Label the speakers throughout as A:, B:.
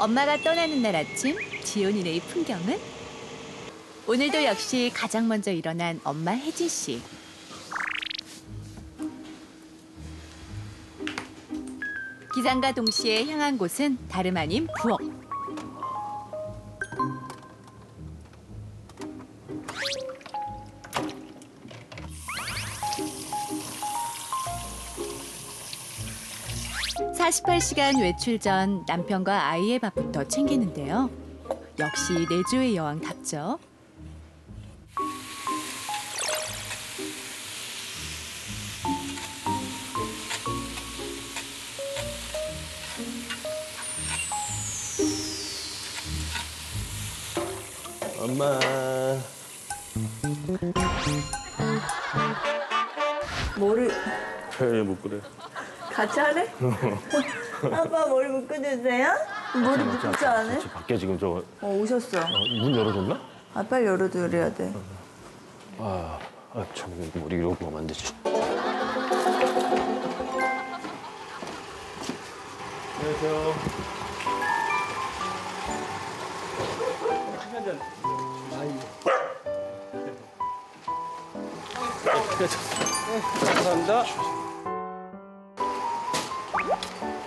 A: 엄마가 떠나는 날 아침 지온이네 의 풍경은 오늘도 역시 가장 먼저 일어난 엄마 혜지 씨. 기상과 동시에 향한 곳은 다름 아닌 부엌. (48시간) 외출 전 남편과 아이의 밥부터 챙기는데요 역시 내조의 여왕답죠
B: 엄마.
C: 머리
B: 왜 묶으래?
C: 같이 하래? 아빠 머리 묶어주세요? 머리 묶지 않아?
B: 저 밖에 지금 저
C: 어 오셨어.
B: 어, 문 열어줬나?
C: 아 빨리 열어드려야 돼.
B: 아, 아, 참 머리 이러고 가면 안 되지. 안녕하세요. 감사합니다. あ!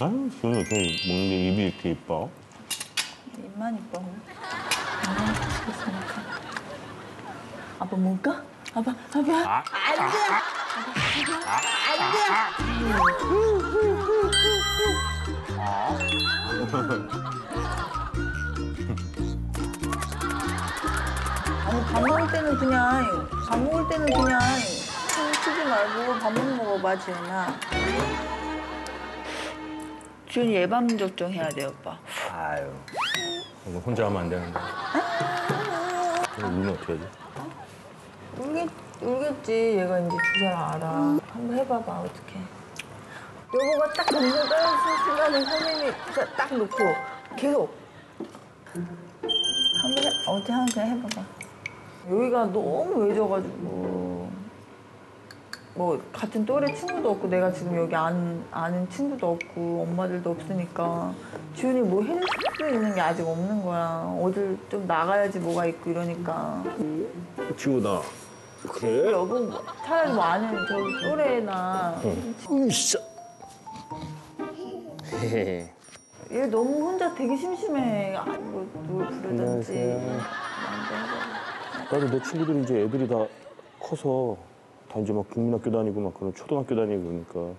B: 아유, 저는 어떻게 먹는 게 입이 이렇게 이뻐?
C: 입만 이뻐. 안녕하셨습니까? 아빠 뭘까? 아빠 아빠 안 돼. 아니 밥 먹을 때는 그냥 밥 먹을 때는 그냥 손 쓰지 말고 밥만 먹어봐 지은아. 지훈이 예방 접종 해야 돼 오빠.
B: 아유. 이거 혼자 하면 안 되는데. 울면 어떻게 하지?
C: 울겠, 울겠지. 얘가 이제 주사를 알아. 한번 해봐봐, 어떡해. 여보가 딱 정신 떨어지는 순간에 선생님이 딱 놓고 계속. 한번 해, 어떻게 하면 그냥 해봐봐. 여기가 너무 외져가지고. 뭐, 같은 또래 친구도 없고, 내가 지금 여기 안, 아는 친구도 없고, 엄마들도 없으니까. 지훈이 뭐 해줄 수 있는 게 아직 없는 거야. 어딜 좀 나가야지 뭐가 있고 이러니까.
B: 지훈아. 그래?
C: 여보 뭐 차라리 뭐 아는 저 또래나
B: 음, 진짜.
C: 얘 너무 혼자 되게 심심해 뭐 누굴 부르든지
B: 나도 내 친구들이 이제 애들이 다 커서 다 이제 막 국민학교 다니고 막 그런 초등학교 다니고 그러니까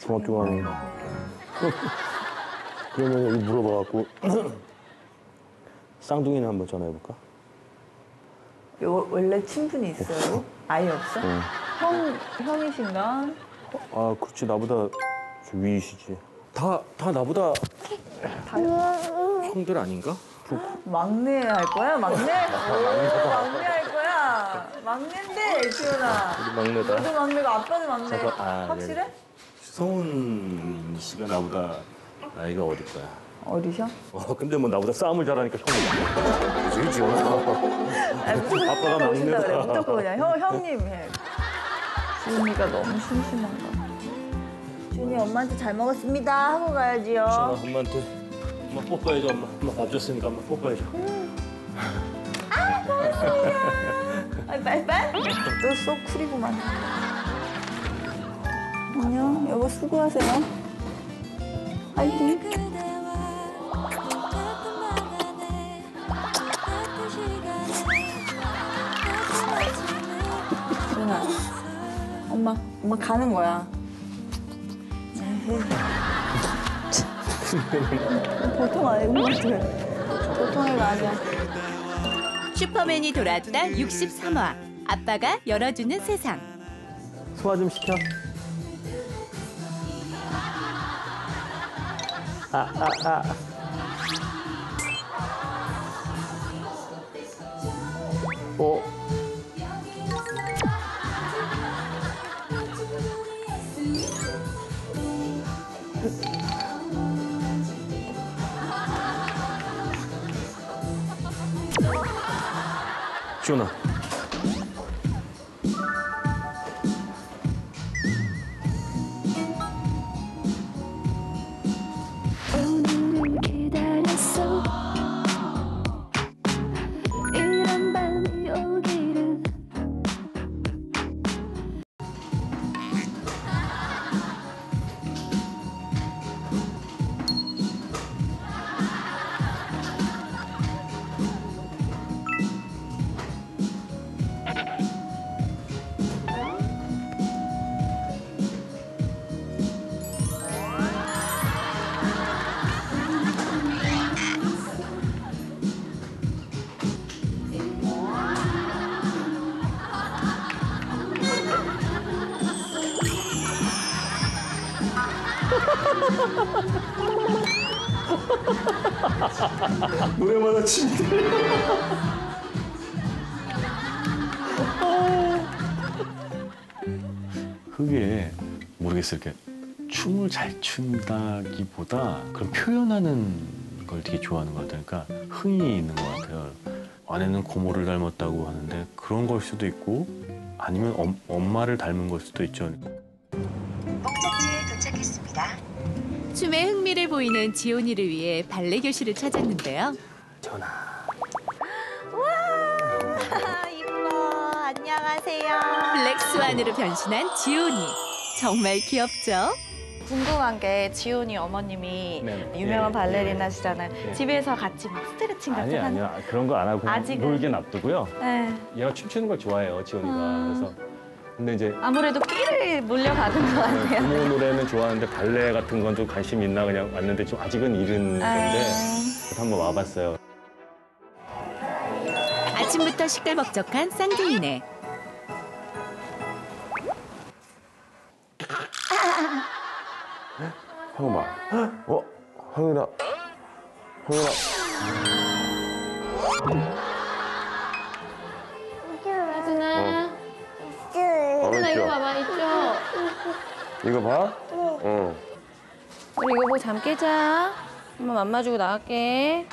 B: 중학교 가는 그러면 여기 물어봐갖고 쌍둥이나 한번 전화해볼까?
C: 요 원래 친분이 있어요? 아예 없어?
B: 응.
C: 형 형이신가?
B: 아 그렇지 나보다 저 위이시지 다 다 나보다
C: 다
B: 형들 아닌가?
C: 막내 할 거야 막내? 오, 막내 할 막내인데 지훈아
B: 우리 막내다
C: 너도 막내가 아빠도 막내
B: 잠깐, 아,
C: 확실해?
B: 성훈 씨가 나보다 나이가 어릴 거야
C: 어디셔?
B: 어, 근데 뭐 나보다 싸움을 잘하니까 형이 그지
C: 아니, 무조건
B: 아빠가
C: 형님 오신다 그래.
B: 막내다.
C: 무조건 그냥 형, 형님 해. 지훈이가 너무 심심한가 봐. 지훈이 엄마한테 잘 먹었습니다 하고 가야지요.
B: 엄마한테 엄마 뽀뽀해줘 엄마 엄마 밥 줬으니까 엄마 뽀뽀해줘
C: 아이, 빨빨. 또쏙 쿨이구만. 안녕. 여보 수고하세요. 화이팅. 지훈아. 엄마, 엄마 가는 거야. 보통 같아. 보통 애가 아니야.
A: 슈퍼맨이 돌아왔다 63화. 아빠가 열어주는 세상.
D: 소화 좀 시켜. 아, 아, 아.
B: 보다 그런 표현하는 걸 되게 좋아하는 것 같아요. 그러니까 흥이 있는 것 같아요. 아내는 고모를 닮았다고 하는데 그런 걸 수도 있고 아니면 엄, 엄마를 닮은 걸 수도 있죠.
E: 목적지에 도착했습니다.
A: 춤에 흥미를 보이는 지온이를 위해 발레 교실을 찾았는데요.
E: 아, 이뻐. 안녕하세요.
A: 블랙스완으로 변신한 지온이. 정말 귀엽죠?
E: 궁금한 게 지훈이 어머님이
D: 네.
E: 유명한
D: 예,
E: 발레리나시잖아요.
D: 예.
E: 집에서 같이 막 스트레칭 같은
D: 아니
E: 거
D: 아니요 그런 거 안 하고
E: 아직은?
D: 놀게 놔두고요.
E: 네.
D: 얘가 춤추는 걸 좋아해요 지원이가
E: 음.
D: 그래서 근데 이제
E: 아무래도 끼를 물려받은 것 같아요.
D: 부모 노래는 좋아하는데 발레 같은 건 좀 관심 있나 그냥 왔는데 좀 아직은 이른 건데 그래서 한번 와봤어요.
A: 아침부터 시끌벅적한 쌍둥이네.
D: 형아. 어? 형이나.
F: 하준아.
D: 어,
F: 하준아 이거? 봐봐 이쪽.
D: 이거 봐? 어.
F: 우리 이거 보고 잠 깨자. 엄마 맘마 주고 나갈게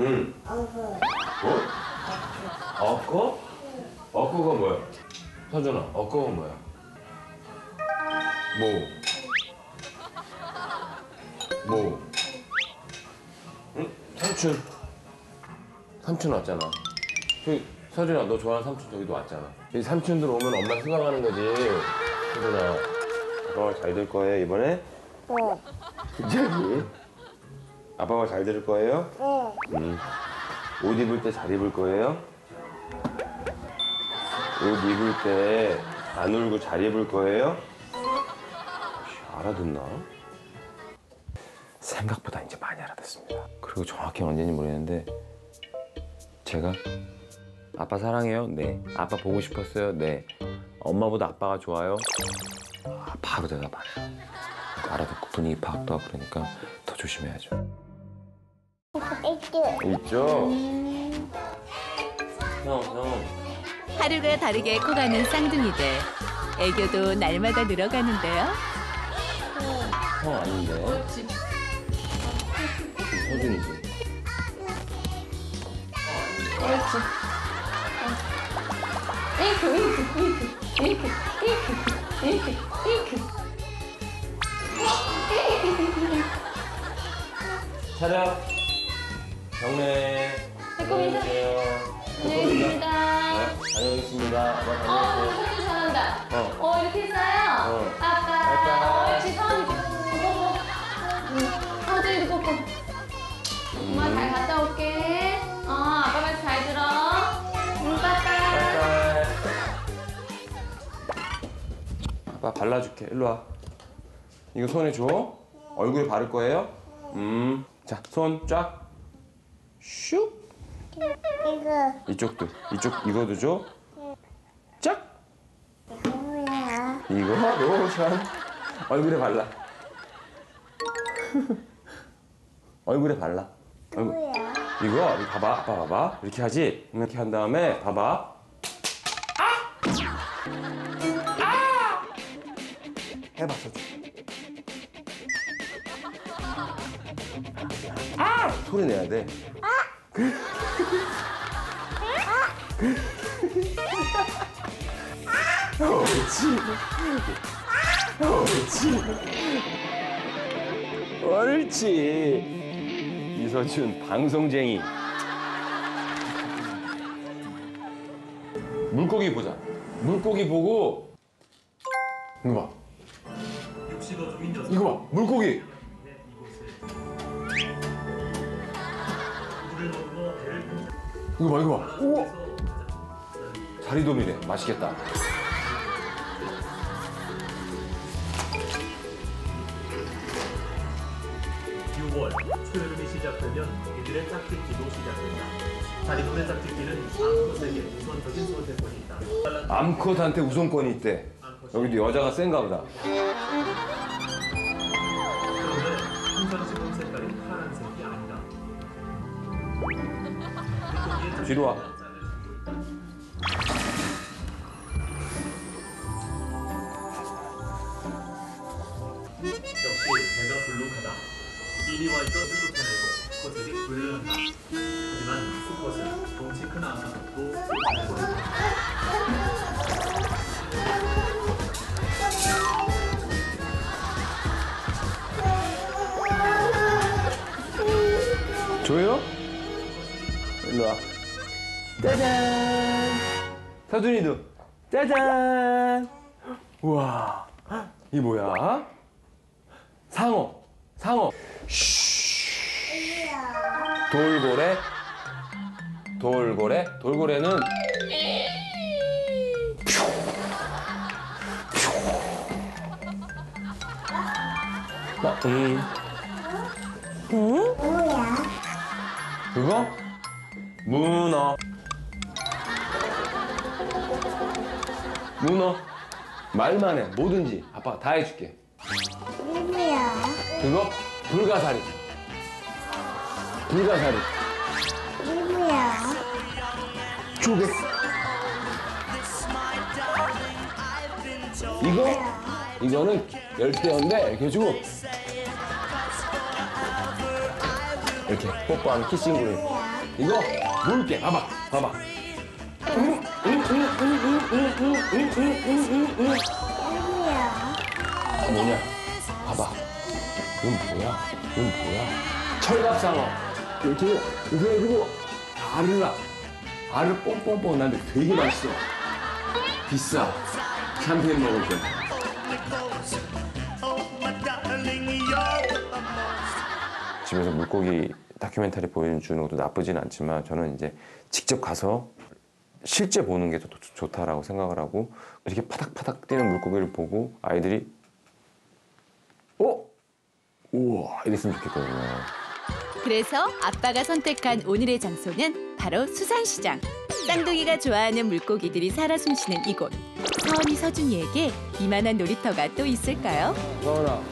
D: 응. 뭐? 어꺼? 어꺼가 뭐야? 서준아, 어꺼가 뭐야? 뭐? 뭐? 응? 삼촌. 삼촌 왔잖아. 그 서준아, 너 좋아하는 삼촌 저기도 왔잖아. 이 삼촌들 오면 엄마 생각하는 거지. 서준아, 아빠가 잘 될 거예요 이번에? 어. 진짜지? 아빠가 잘 들을 거예요? 음. 옷 입을 때 잘 입을 거예요? 옷 입을 때 안 울고 잘 입을 거예요? 알아듣나? 생각보다 이제 많이 알아듣습니다. 그리고 정확히 언제인지 모르겠는데 제가 아빠 사랑해요? 네. 아빠 보고 싶었어요? 네. 엄마보다 아빠가 좋아요? 아, 바로 대답 안 해요. 알아듣고 분위기 파악도 하고 그러니까 더 조심해야죠. 있죠? 형, 형.
A: 하루가 다르게 커가는 쌍둥이들. 애교도 날마다 늘어가는데요.
D: 형 아닌데? 서준이지.
F: 잉크 잉크 잉크 잉크 잉크
D: 차렷. 경례. 안녕하세요.
F: 안녕하십니까.
D: 다녀오겠습니다. 아빠
F: 어. 선생님 잘한다.
D: 어.
F: 어, 이렇게 했어요?
D: 어.
F: 아빠.
D: 아빠.
F: 옳지, 서은이 뽀뽀. 응, 서준이도 뽀뽀. 엄마 잘 갔다 올게. 아빠
D: 발라줄게. 일로 와. 이거 손에 줘. 얼굴에 바를 거예요. 음. 자, 손 쫙. 슉.
G: 이거
D: 이쪽도. 이쪽 이거도 줘. 쫙.
G: 뭐야?
D: 이거 로션. 얼굴에 발라. 얼굴에 발라. 얼굴. 이거 봐봐. 아빠 봐봐. 이렇게 하지. 이렇게 한 다음에 봐봐. 해봐 서준. 아! 소리 내야 돼. 옳지. 옳지. 옳지. 이서준 방송쟁이. 물고기 보자. 물고기 보고 이거 봐. 이거 봐. 물고기. 이거 봐, 이거 봐. 우와. 자리돔이래. 맛있겠다.
H: 초여름이 시작되면 이들의 짝짓기도 시작된다. 자리돔의 짝짓기는 암컷에게 우선적인 선택권이 있다.
D: 암컷한테 우선권이 있대. 여기도 여자가 센가 보다. 뒤로 와.
H: 역시 배가 불룩하다. 이리 와 있던 수컷을 코색이 불른다. 하지만 수컷은 덩치 큰 아가도 쫓아내고
D: 줘요? 일로 와. 짜잔. 서준이도. 짜잔. 우와. 이 뭐야? 상어. 상어. 쉬. 돌고래. 돌고래. 돌고래는 나, 음.
G: 뭐야?
D: 그거? 문어. 문어. 말만 해. 뭐든지. 아빠가 다 해줄게.
G: 뭐야?
D: 그거? 불가사리. 불가사리.
G: 뭐야?
D: 조개. 이거? 이거는 열대어인데 이렇게 해주고 이렇게 뽀뽀하는 키싱 그림. 이거 물개. 봐봐. 봐봐.
G: 뭐야?
D: 뭐냐? 봐봐. 이건 뭐야? 이건 뭐야? 철갑상어. 이렇게 이렇게 해주고 알을 놔. 알을 뽕뽕뽕 나는데 되게 맛있어. 비싸. 샴페인 먹을 때. 집에서 물고기 다큐멘터리 보여주는 것도 나쁘진 않지만 저는 이제 직접 가서 실제 보는 게 더 좋다라고 생각을 하고 이렇게 파닥파닥 뛰는 물고기를 보고 아이들이 어? 우와 이랬으면 좋겠거든요.
A: 그래서 아빠가 선택한 오늘의 장소는 바로 수산시장. 쌍둥이가 좋아하는 물고기들이 살아 숨쉬는 이곳. 서원이 서준이에게 이만한 놀이터가 또 있을까요?
D: 서원아,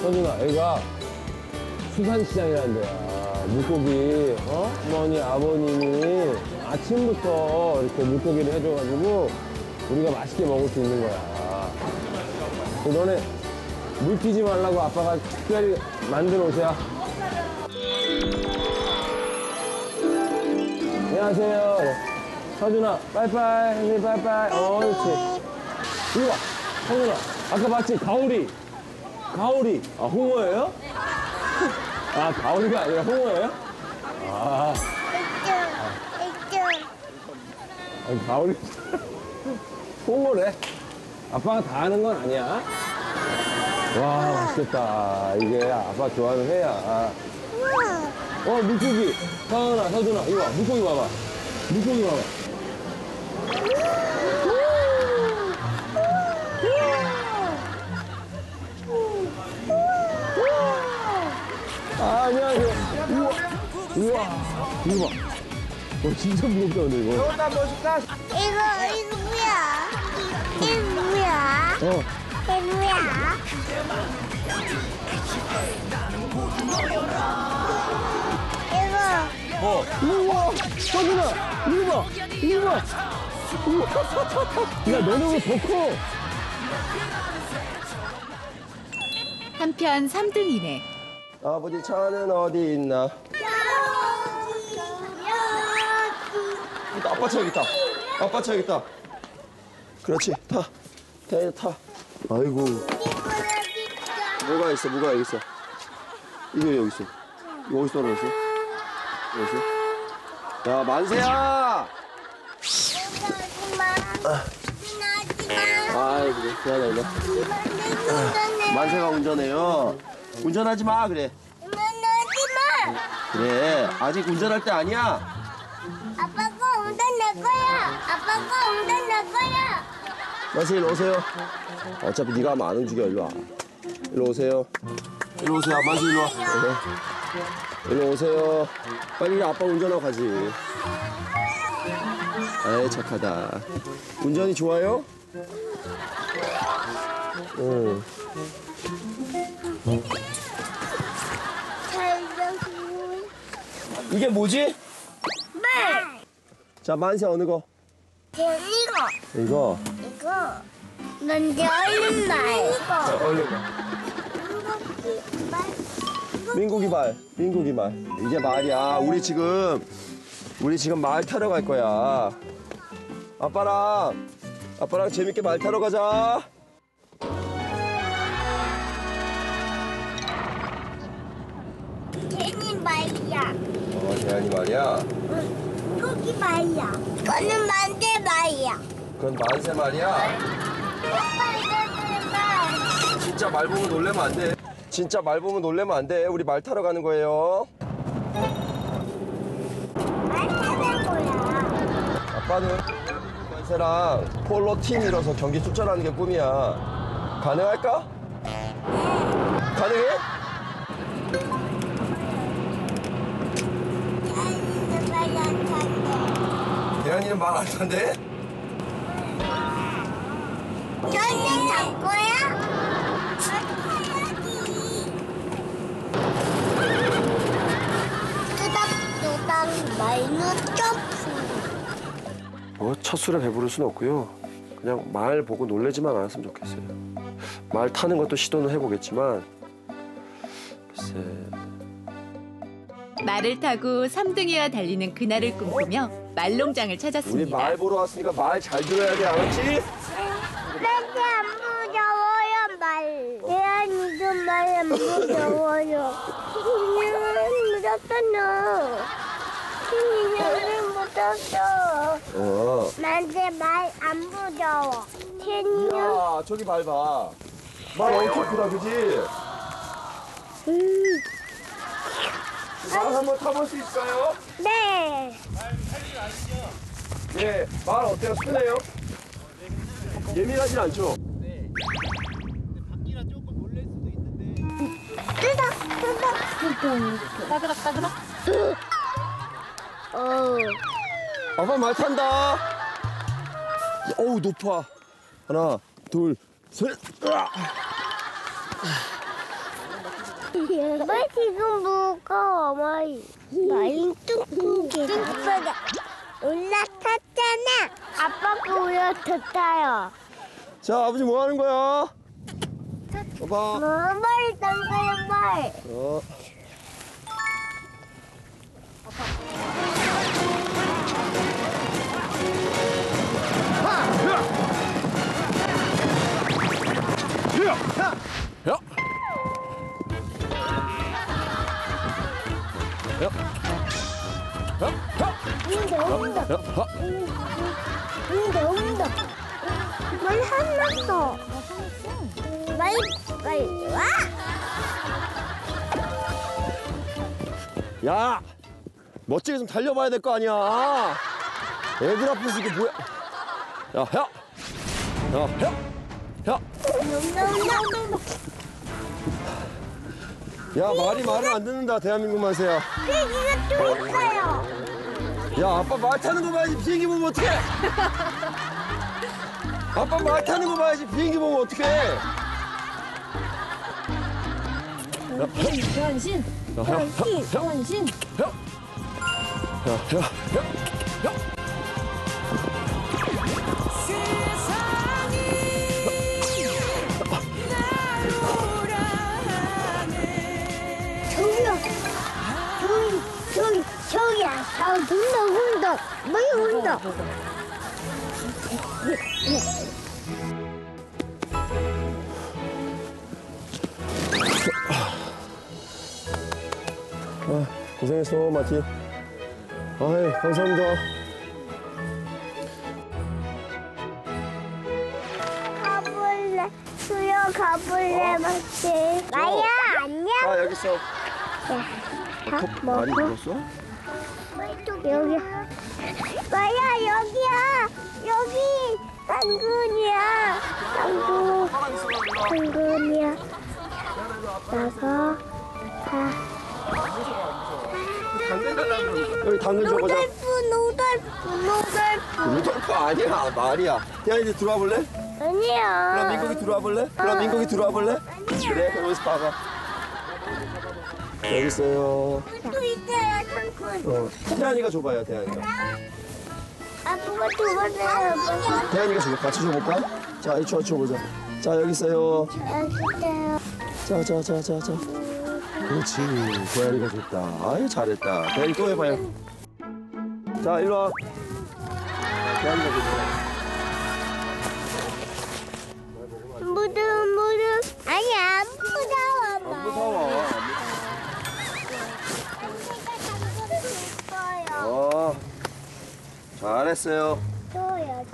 D: 서준아, 여기가 수산시장이라는 데야. 물고기, 어? 어머니, 아버님이 아침부터 이렇게 물고기를 해줘가지고 우리가 맛있게 먹을 수 있는 거야. 그 너네 물 튀지 말라고 아빠가 특별히 만들어 오세요. 안녕하세요. 서준아, 빠이빠이. 선생님, 빠이빠이. 어, 그렇지. 봐. 성훈아, 아까 봤지? 가오리. 가오리. 아, 홍어예요? 아, 가오리가 아니라 홍어예요? 아. 아니, 가오리. 홍어래. 아빠가 다 하는 건 아니야. 와, 맛있겠다. 이게 아빠 좋아하는 회야. 어, 물고기. 서은아, 서준아, 이거 봐. 물고기 봐봐. 물고기 봐봐. 이거 봐. 어, 진짜 무겁다, 근데 이거.
G: 이거, 이거 뭐야? 이거 뭐야?
D: 어.
G: 이거 뭐야? 이거.
D: 어. 우와. 서준아, 이거 봐. 이거 봐. 우와. 야, 너는 왜더 커?
A: 한편 삼등이네
I: 아버지 차는 어디 있나? 아빠 차 여기 있다. 아빠 차 여기 있다. 그렇지. 타. 타. 타. 아이고. 뭐가 있어? 뭐가 여기 있어? 이거 여기 있어. 이거 어디서 떨어졌어? 여기 있어? 야 만세야. 아이 그래. 미안해 일로. 만세가 운전해요. 운전하지 마 그래. 그래. 아직 운전할 때 아니야.
G: 아빠 낼 거야. 아빠가 운전 낼 거야.
I: 만세 일로 오세요. 어차피 네가 하면 안 움직여 일로 와. 일로 오세요. 일로 오세요. 만세 일로 와. 네. 일로 오세요. 빨리 아빠 운전하고 가지. 에이 착하다. 운전이 좋아요? 응. 이게 뭐지? 자 만세 어느 거?
G: 이거.
I: 이거.
G: 이거. 먼저 얼른 말. 이거.
I: 얼른 민국이 말, 민국이 말. 이제 말이야. 우리 지금 우리 지금 말 타러 갈 거야. 아빠랑 아빠랑 재밌게 말 타러 가자.
G: 괜히 말이야.
I: 어, 대한이 말이야.
G: 거기 말이야. 그거는 만대 말이야.
I: 그건 만세 말이야.
G: 아빠 이거는 말.
I: 진짜 말 보면 놀래면 안 돼. 진짜 말 보면 놀래면 안 돼. 우리 말 타러 가는 거예요.
G: 말 타는 거야.
I: 아빠는 만세랑 폴로 팀 이뤄서 경기 출전하는 게 꿈이야. 가능할까? 가능해?
G: 나는 말안 탄 대.
I: 대한이는 말 안 탄대?
G: 너는 탈 거야? 끄덕끄덕 말로 점프.
I: 뭐 첫 술에 배부를 순 없고요. 그냥 말 보고 놀래지만 않았으면 좋겠어요. 말 타는 것도 시도는 해보겠지만 글쎄
A: 말을 타고 삼등이와 달리는 그날을 꿈꾸며 말농장을
I: 우리
A: 찾았습니다.
I: 말 보러 왔으니까 말 잘 들어야 돼 알았지?
G: 나한테 안 무서워요 말. 대한이도 말 안 무서워요. 그냥 무섭잖아. 그냥 무섭어.
I: 어.
G: 나한테 말안 무서워.天년
I: 야 저기 말 봐. 말 엄청 크다 그지? 말 한번 타볼 수 있을까요?
G: 네.
I: 예, 말 어때요? 순해요? 예민하진 않죠?
G: 따그락 따그락. 어.
I: 아빠 말 탄다. 어우 높아. 하나, 둘, 셋. 으아!
G: 말 지금 무거워 말. 말이 뚱뚱해. 뚱뚱하게 올라탔잖아. 아빠가 올라탔어요.
I: 자, 아버지 뭐 하는 거야? 봐봐.
G: 뭐 말이 딴 거야 말.
I: 어.
G: 온다 온다 온다 온다 많이 화났어 많이 빨리 와
I: 야 멋지게 좀 달려봐야 될 거 아니야. 애들 앞에서 이게 뭐야? 야 야 야 야 야.
G: 온다 온다 온다
I: 야 말이 말을 안 듣는다 대한민국 만세야.
G: 비행기가 또 있어요
I: 야 아빠 말 타는 거 봐야지. 비행기 보면 어떡해? 아빠 말 타는 거 봐야지. 비행기 보면 어떡해?
G: 변신. 변신 변신. 저기요 아 온다 온다. 많이 온다.
I: 아, 고생했어 마티. 아이 감사합니다.
G: 가볼래? 수영 가볼래 맞지 마야 안녕.
I: 아 여기 있어.
G: 다
I: 많이
G: 먹어?
I: 먹었어?
G: 여기. 마야 여기야. 여기 당근이야. 당근 당근이야. 나가 다
I: 여기 당근 줘보자
G: 노달프 노달프 노달프.
I: 루돌프 아니야 말이야. 야 이제 들어와 볼래? 그럼
G: 아니야.
I: 민국이 들어와 볼래? 그럼 민국이 들어와 볼래? 그래 여기서 봐봐 여기 있어요.
G: 또 있어요 당근
I: 어 태안이가 줘봐요 태안이가.
G: 아빠가 두 번째요
I: 태안이가 줘 같이 줘볼까? 자줘 줘보자. 자 여기 있어요.
G: 여기 있어요?
I: 자 자 자 자 자. 그렇지 고양이가 줬다. 아유 잘했다. 태안이 또 해봐요. 자 일로 와. 태안이가 줬다.
G: 무드 무드 아니 안 무서워
I: 안 무서워
G: 어
I: 잘했어요.
G: 줘요.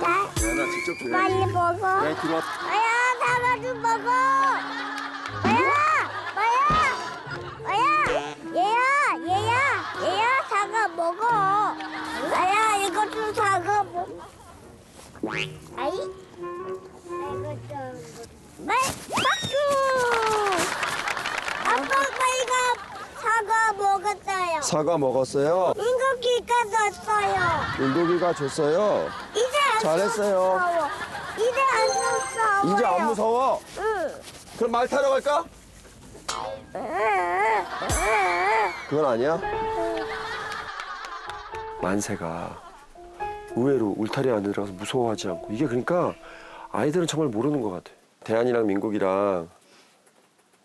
G: 나
I: 태안아 직접 줘야지.
G: 빨리 먹어.
I: 태안이 들어와.
G: 마야 나가도 먹어. 마야 마야 마야. 얘야 얘야 얘야 사과 먹어. 마야 이것 좀 사과 먹어 아이 말 박수! 아빠가 이거 사과 먹었어요.
I: 사과 먹었어요?
G: 인고기가 줬어요.
I: 인도기가 줬어요?
G: 이제 안
I: 잘했어요.
G: 무서워. 이제 안 무서워
I: 이제 안 무서워?
G: 응.
I: 그럼 말 타러 갈까? 그건 아니야? 만세가 의외로 울타리 안에 들어가서 무서워하지 않고. 이게 그러니까 아이들은 정말 모르는 것 같아. 대한이랑 민국이랑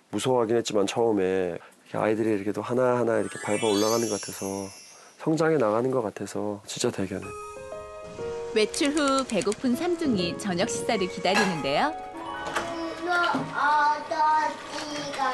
I: 무서워하긴 했지만 처음에 이렇게 아이들이 이렇게 또 하나하나 이렇게 밟아 올라가는 것 같아서 성장해 나가는 것 같아서 진짜 대견해
A: 외출 후 배고픈 삼둥이 저녁 식사를 기다리는데요.
G: 너 어디가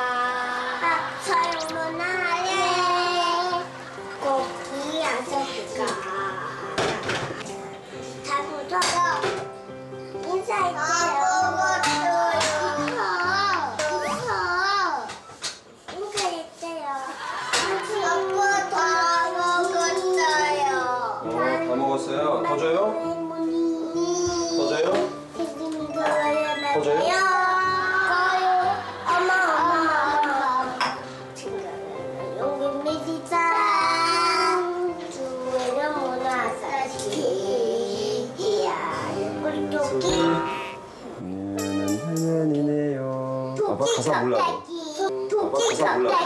I: 가사 몰라.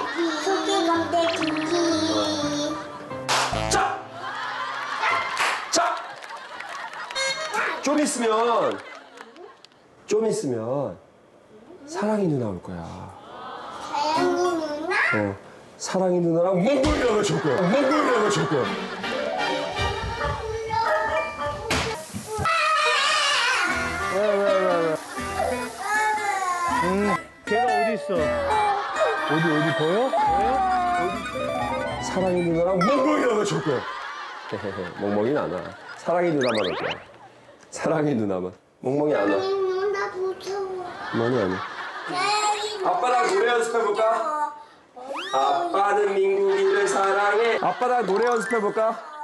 G: 껍데기
I: 자! 자! 좀 있으면 좀 있으면 사랑이 누나 올 거야.
G: 사양이 누나
I: 어. 사랑이 누나랑 몽골이랑 줄 거야. 몽골이랑 줄 거야. 왜, 왜, 왜, 왜.
J: 있어. 어디 어디 보여? 보여?
I: 사랑이 누나랑 멍멍이라고 줄 거야. 멍멍이는 안 와. 사랑이 누나만 올 거야. 사랑이 누나만. 멍멍이 안 와.
G: 누나 무서워.
I: 많이 안 와. 아빠랑 노래 연습해볼까? 아빠는 민국이를 사랑해. 아빠랑 노래 연습해볼까?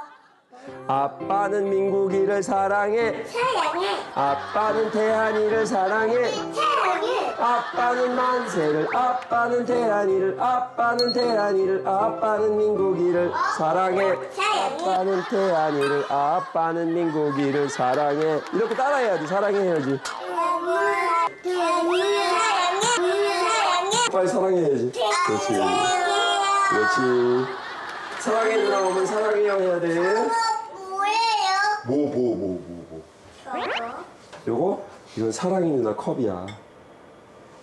I: 아빠는 민국이를 사랑해.
G: 사랑해.
I: 아빠는 태안이를 사랑해.
G: 사랑해.
I: 아빠는 만세를 아빠는 태안이를 아빠는 태안이를 아빠는 민국이를 사랑해. 아빠는 태안이를 아빠는 민국이를 사랑해. 이렇게 따라해야지 사랑해야지. 빨리 사랑해야지. 그렇지. 그렇지. 사랑해 누나 오면 사랑해요 해야 돼
G: 뭐
I: 뭐 뭐 뭐뭐 요거 이건 사랑이 누나 컵이야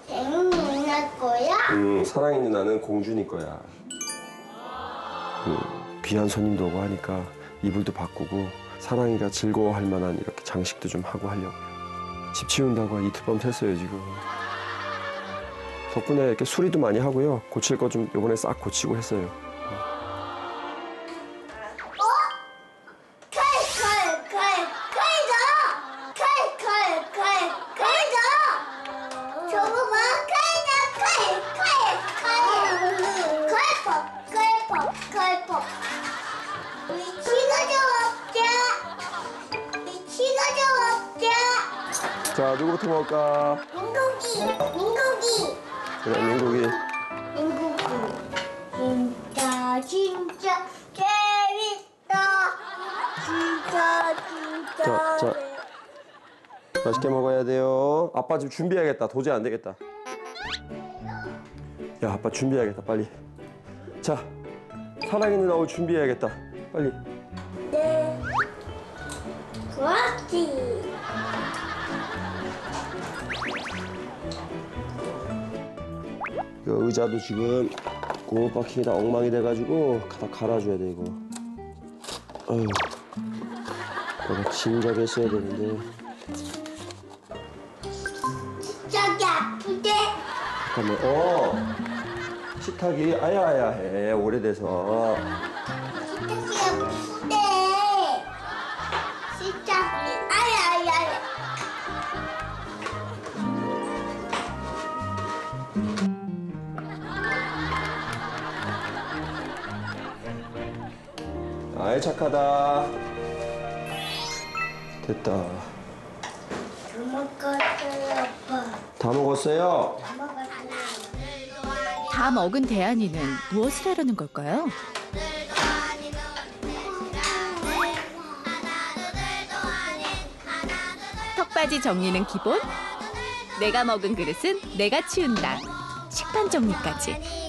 G: 쟁 누나 거야?
I: 음, 사랑이 누나는 공주니 거야. 음, 귀한 손님도 오고 하니까 이불도 바꾸고 사랑이가 즐거워할 만한 이렇게 장식도 좀 하고 하려고요. 집 치운다고 한 이틀 밤 샜어요 지금. 덕분에 이렇게 수리도 많이 하고요. 고칠 거좀 이번에 싹 고치고 했어요. 집 준비해야겠다. 도저히 안 되겠다. 야, 아빠 준비해야겠다. 빨리. 자, 사랑이 누나 옷 준비해야겠다. 빨리.
G: 네. 그렇지.
I: 이거 의자도 지금 고무바퀴가 엉망이 돼가지고 다 갈아줘야 돼 이거. 아유, 내가 진작에 했어야 되는데. 잠깐만. 어. 식탁이 아야아야해 오래돼서.
G: 저기 아프대. 시작이 아야야야.
I: 아이 착하다. 됐다.
G: 먹었어요, 아빠.
I: 다 먹었어요?
G: 먹었어요.
A: 다 먹은 대한이는 무엇을 하려는 걸까요? 턱받이 정리는 기본. 내가 먹은 그릇은 내가 치운다. 식판 정리까지.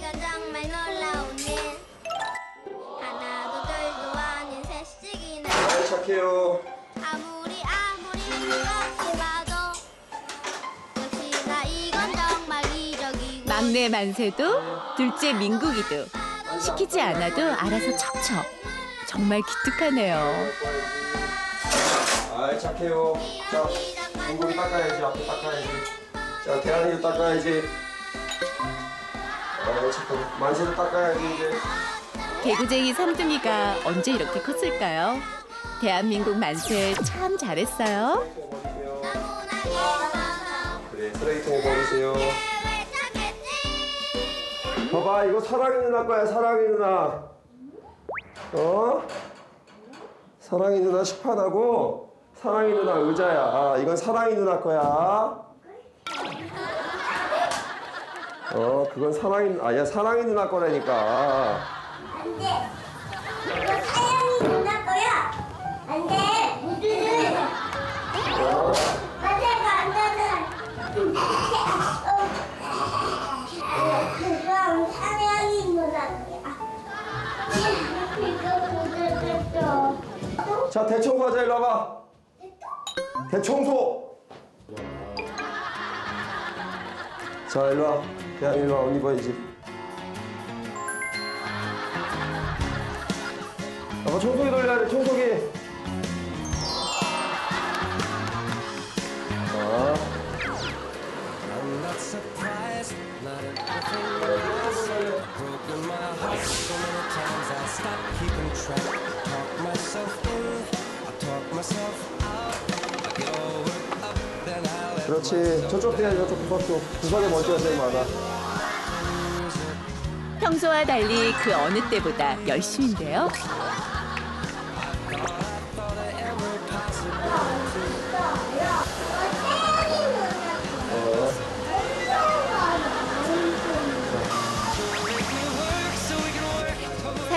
A: 막내 만세도 둘째 민국이도 시키지 않아도 알아서 척척. 정말 기특하네요.
I: 아이 착해요. 자, 공고기 닦아야지. 앞에 닦아야지. 자, 대한이도 닦아야지. 아이 착하다. 만세도 닦아야지 이제.
A: 개구쟁이 삼둥이가 언제 이렇게 컸을까요? 대한민국 만세 참 잘했어요.
I: 그래, 쓰레기통에 버리세요. 봐봐, 이거 사랑이 누나 거야, 사랑이 누나. 어? 사랑이 누나 식판하고 사랑이 누나 의자야. 아, 이건 사랑이 누나 거야. 어, 그건 사랑이 아니야, 사랑이 누나 거라니까.
G: 안돼 이거 사양이 누나 거야 안돼
I: 자, 대청소하자, 일로 와봐. 대청소. 자, 일로 와. 대한 일로 와, 옷 입어야지. 아빠 청소기 돌려야 돼, 청소기. 자. 그렇지. 저쪽 대 저쪽 구석쪽. 구석에 제일 많아.
A: 평소와 달리 그 어느 때보다 열심인데요.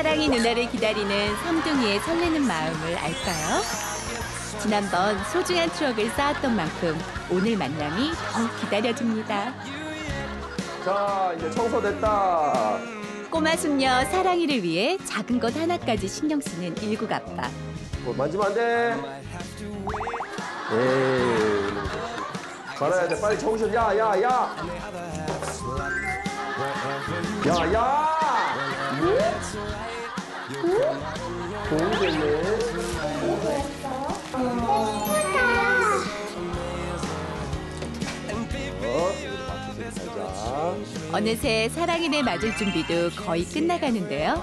A: 사랑이 누나를 기다리는 삼둥이의 설레는 마음을 알까요? 지난번 소중한 추억을 쌓았던 만큼 오늘 만남이 더욱 기다려집니다.
I: 자, 이제 청소됐다.
A: 꼬마 숙녀 사랑이를 위해 작은 것 하나까지 신경 쓰는 일국 아빠.
I: 뭐 만지면 안 돼. 에이. 갈아야 돼. 빨리 정신. 야, 야, 야. 야, 야. 살짝.
A: 어느새 사랑이네 맞을 준비도 거의 끝나가는데요.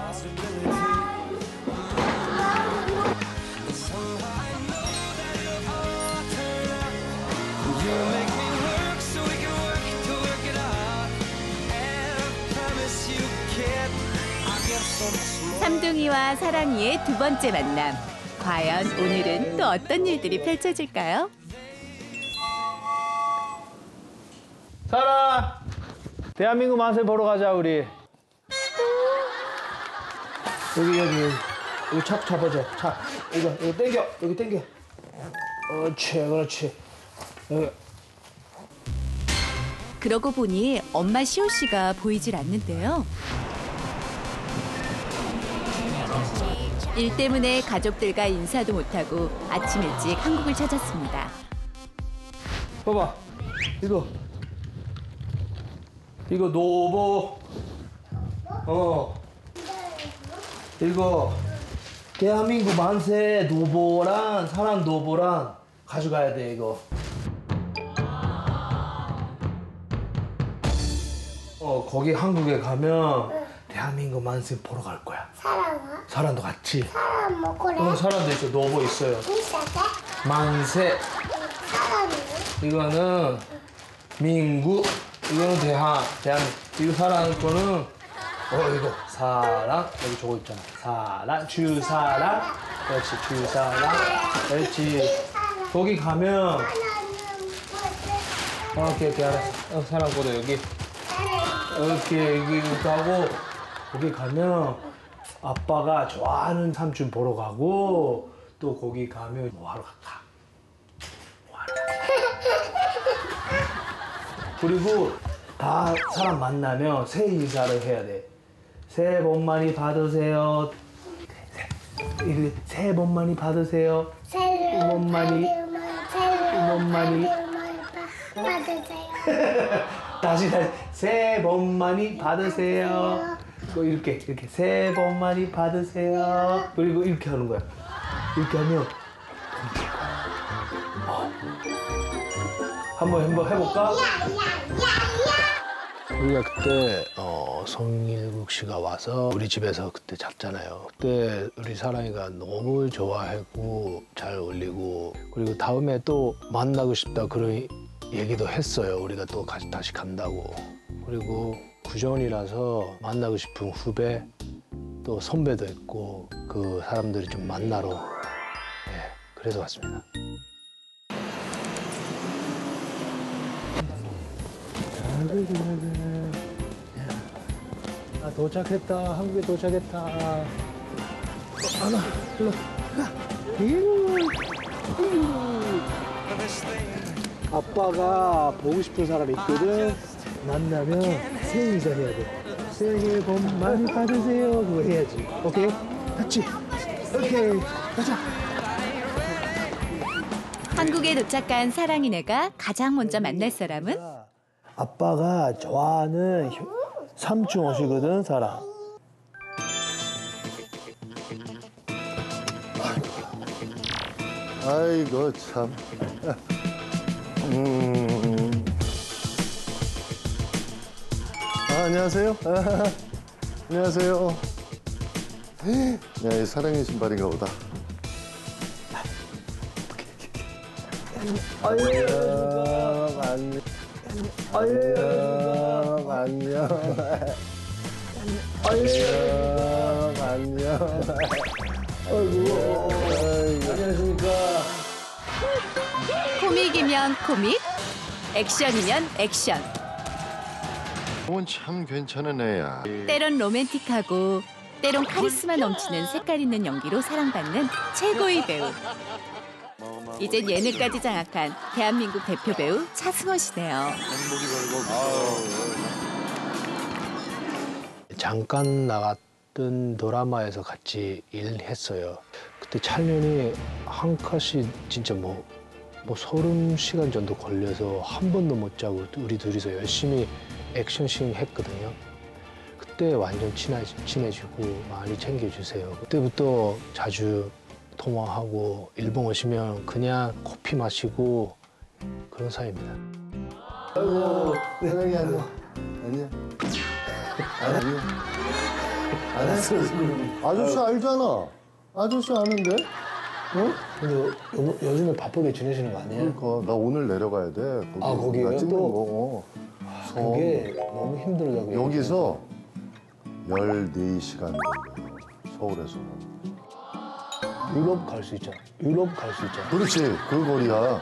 A: 삼둥이와 사랑이의 두 번째 만남. 과연 오늘은 또 어떤 일들이 펼쳐질까요?
J: 사라 대한민국 만세 보러 가자 우리 여기 여기 여기 차 잡아줘 차 이거 이거 당겨 여기 당겨 그렇지 그렇지 여기
A: 그러고 보니 엄마 시호 씨가 보이질 않는데요. 일 때문에 가족들과 인사도 못하고 아침 일찍 한국을 찾았습니다.
J: 봐봐. 이거. 이거 노보. 어. 이거 대한민국 만세 노보랑 사랑 노보랑 가져가야 돼 이거. 어 거기 한국에 가면 대한민국 만세 보러 갈 거야.
G: 사랑아.
J: 사랑도 같이.
G: 사랑 먹으래?
J: 어 사랑도 있어. 노보 있어요?
G: 비싸게
J: 만세.
G: 사랑이
J: 이거는 민국 이거는 대한 대한 이거 사랑 거는 어 이거. 사랑. 여기 저거 있잖아. 사랑. 주사랑. 그렇지. 주사랑. 그렇지. 거기 가면. 어, 오케이 오케이. 알았어. 어, 사랑 거도 여기. 이렇게 여기 이렇게 하고 거기 가면 아빠가 좋아하는 삼촌 보러 가고 또 거기 가면 뭐 하러 갈까 그리고 다 사람 만나면 새해 인사를 해야 돼. 새해 복 많이 받으세요. 새- 새해 복 많이 받으세요.
G: 새해
J: 복 많이
G: 새해
J: 복 많이
G: 받으세요
J: 다시 다시 새해 복 많이 받으세요. 뭐 이렇게 이렇게 새해 복 많이 받으세요. 그리고 이렇게 하는 거야. 이렇게 하면 어. 한번 한번 해볼까? 우리가 그때 어, 송일국 씨가 와서 우리 집에서 그때 잤잖아요. 그때 우리 사랑이가 너무 좋아했고 잘 어울리고 그리고 다음에 또 만나고 싶다 그런 얘기도 했어요. 우리가 또 다시 간다고. 그리고 구전이라서 만나고 싶은 후배 또 선배도 있고 그 사람들이 좀 만나러 예, 그래서 왔습니다. 아 도착했다 한국에 도착했다 어, 하나 일로. 아빠가 보고 싶은 사람 있거든 만나면 새해 인사 해야 돼. 새해 복 많이 받으세요. 그거 해야지. 오케이? 같이. 오케이. 가자.
A: 한국에 도착한 사랑이네가 가장 먼저 만날 사람은?
J: 아빠가 좋아하는 형- 삼촌 옷이거든 사람.
K: 아이고 참. 음. 아, 안녕하세요. 안녕하세요. 야, 이 사랑의 신발인가 보다. 안녕, 안녕. 안녕, 안녕. 안녕하십니까.
A: 코믹이면 코믹, 액션이면 액션.
K: 형은 참 괜찮은 애야.
A: 때론 로맨틱하고 때론 카리스마 넘치는 색깔 있는 연기로 사랑받는 최고의 배우. 이젠 예능까지 장악한 대한민국 대표 배우 차승원 씨네요.
J: 잠깐 나갔던 드라마에서 같이 일했어요. 그때 촬영이 한 컷이 진짜 뭐, 뭐 서른 시간 정도 걸려서 한 번도 못 자고 우리 둘이서 열심히 액션씬 했거든요. 그때 완전 친해지, 친해지고 많이 챙겨주세요. 그때부터 자주 통화하고 일본 오시면 그냥 커피 마시고 그런 사이입니다.
K: 아이고, 사랑이 안녕. 안녕. 안녕. 알았어. 아저씨 알잖아. 아저씨 아는데? 어?
J: 근데 요, 요즘에 바쁘게 지내시는 거 아니에요?
K: 그러니까 나 오늘 내려가야 돼. 거기.
J: 아?
K: 나 찍는
J: 또?
K: 거. 어.
J: 그게 너무 힘들다고.
K: 여기서 14시간 서울에서.
J: 유럽 갈 수 있잖아. 유럽 갈 수 있잖아.
K: 그렇지. 그 거리야.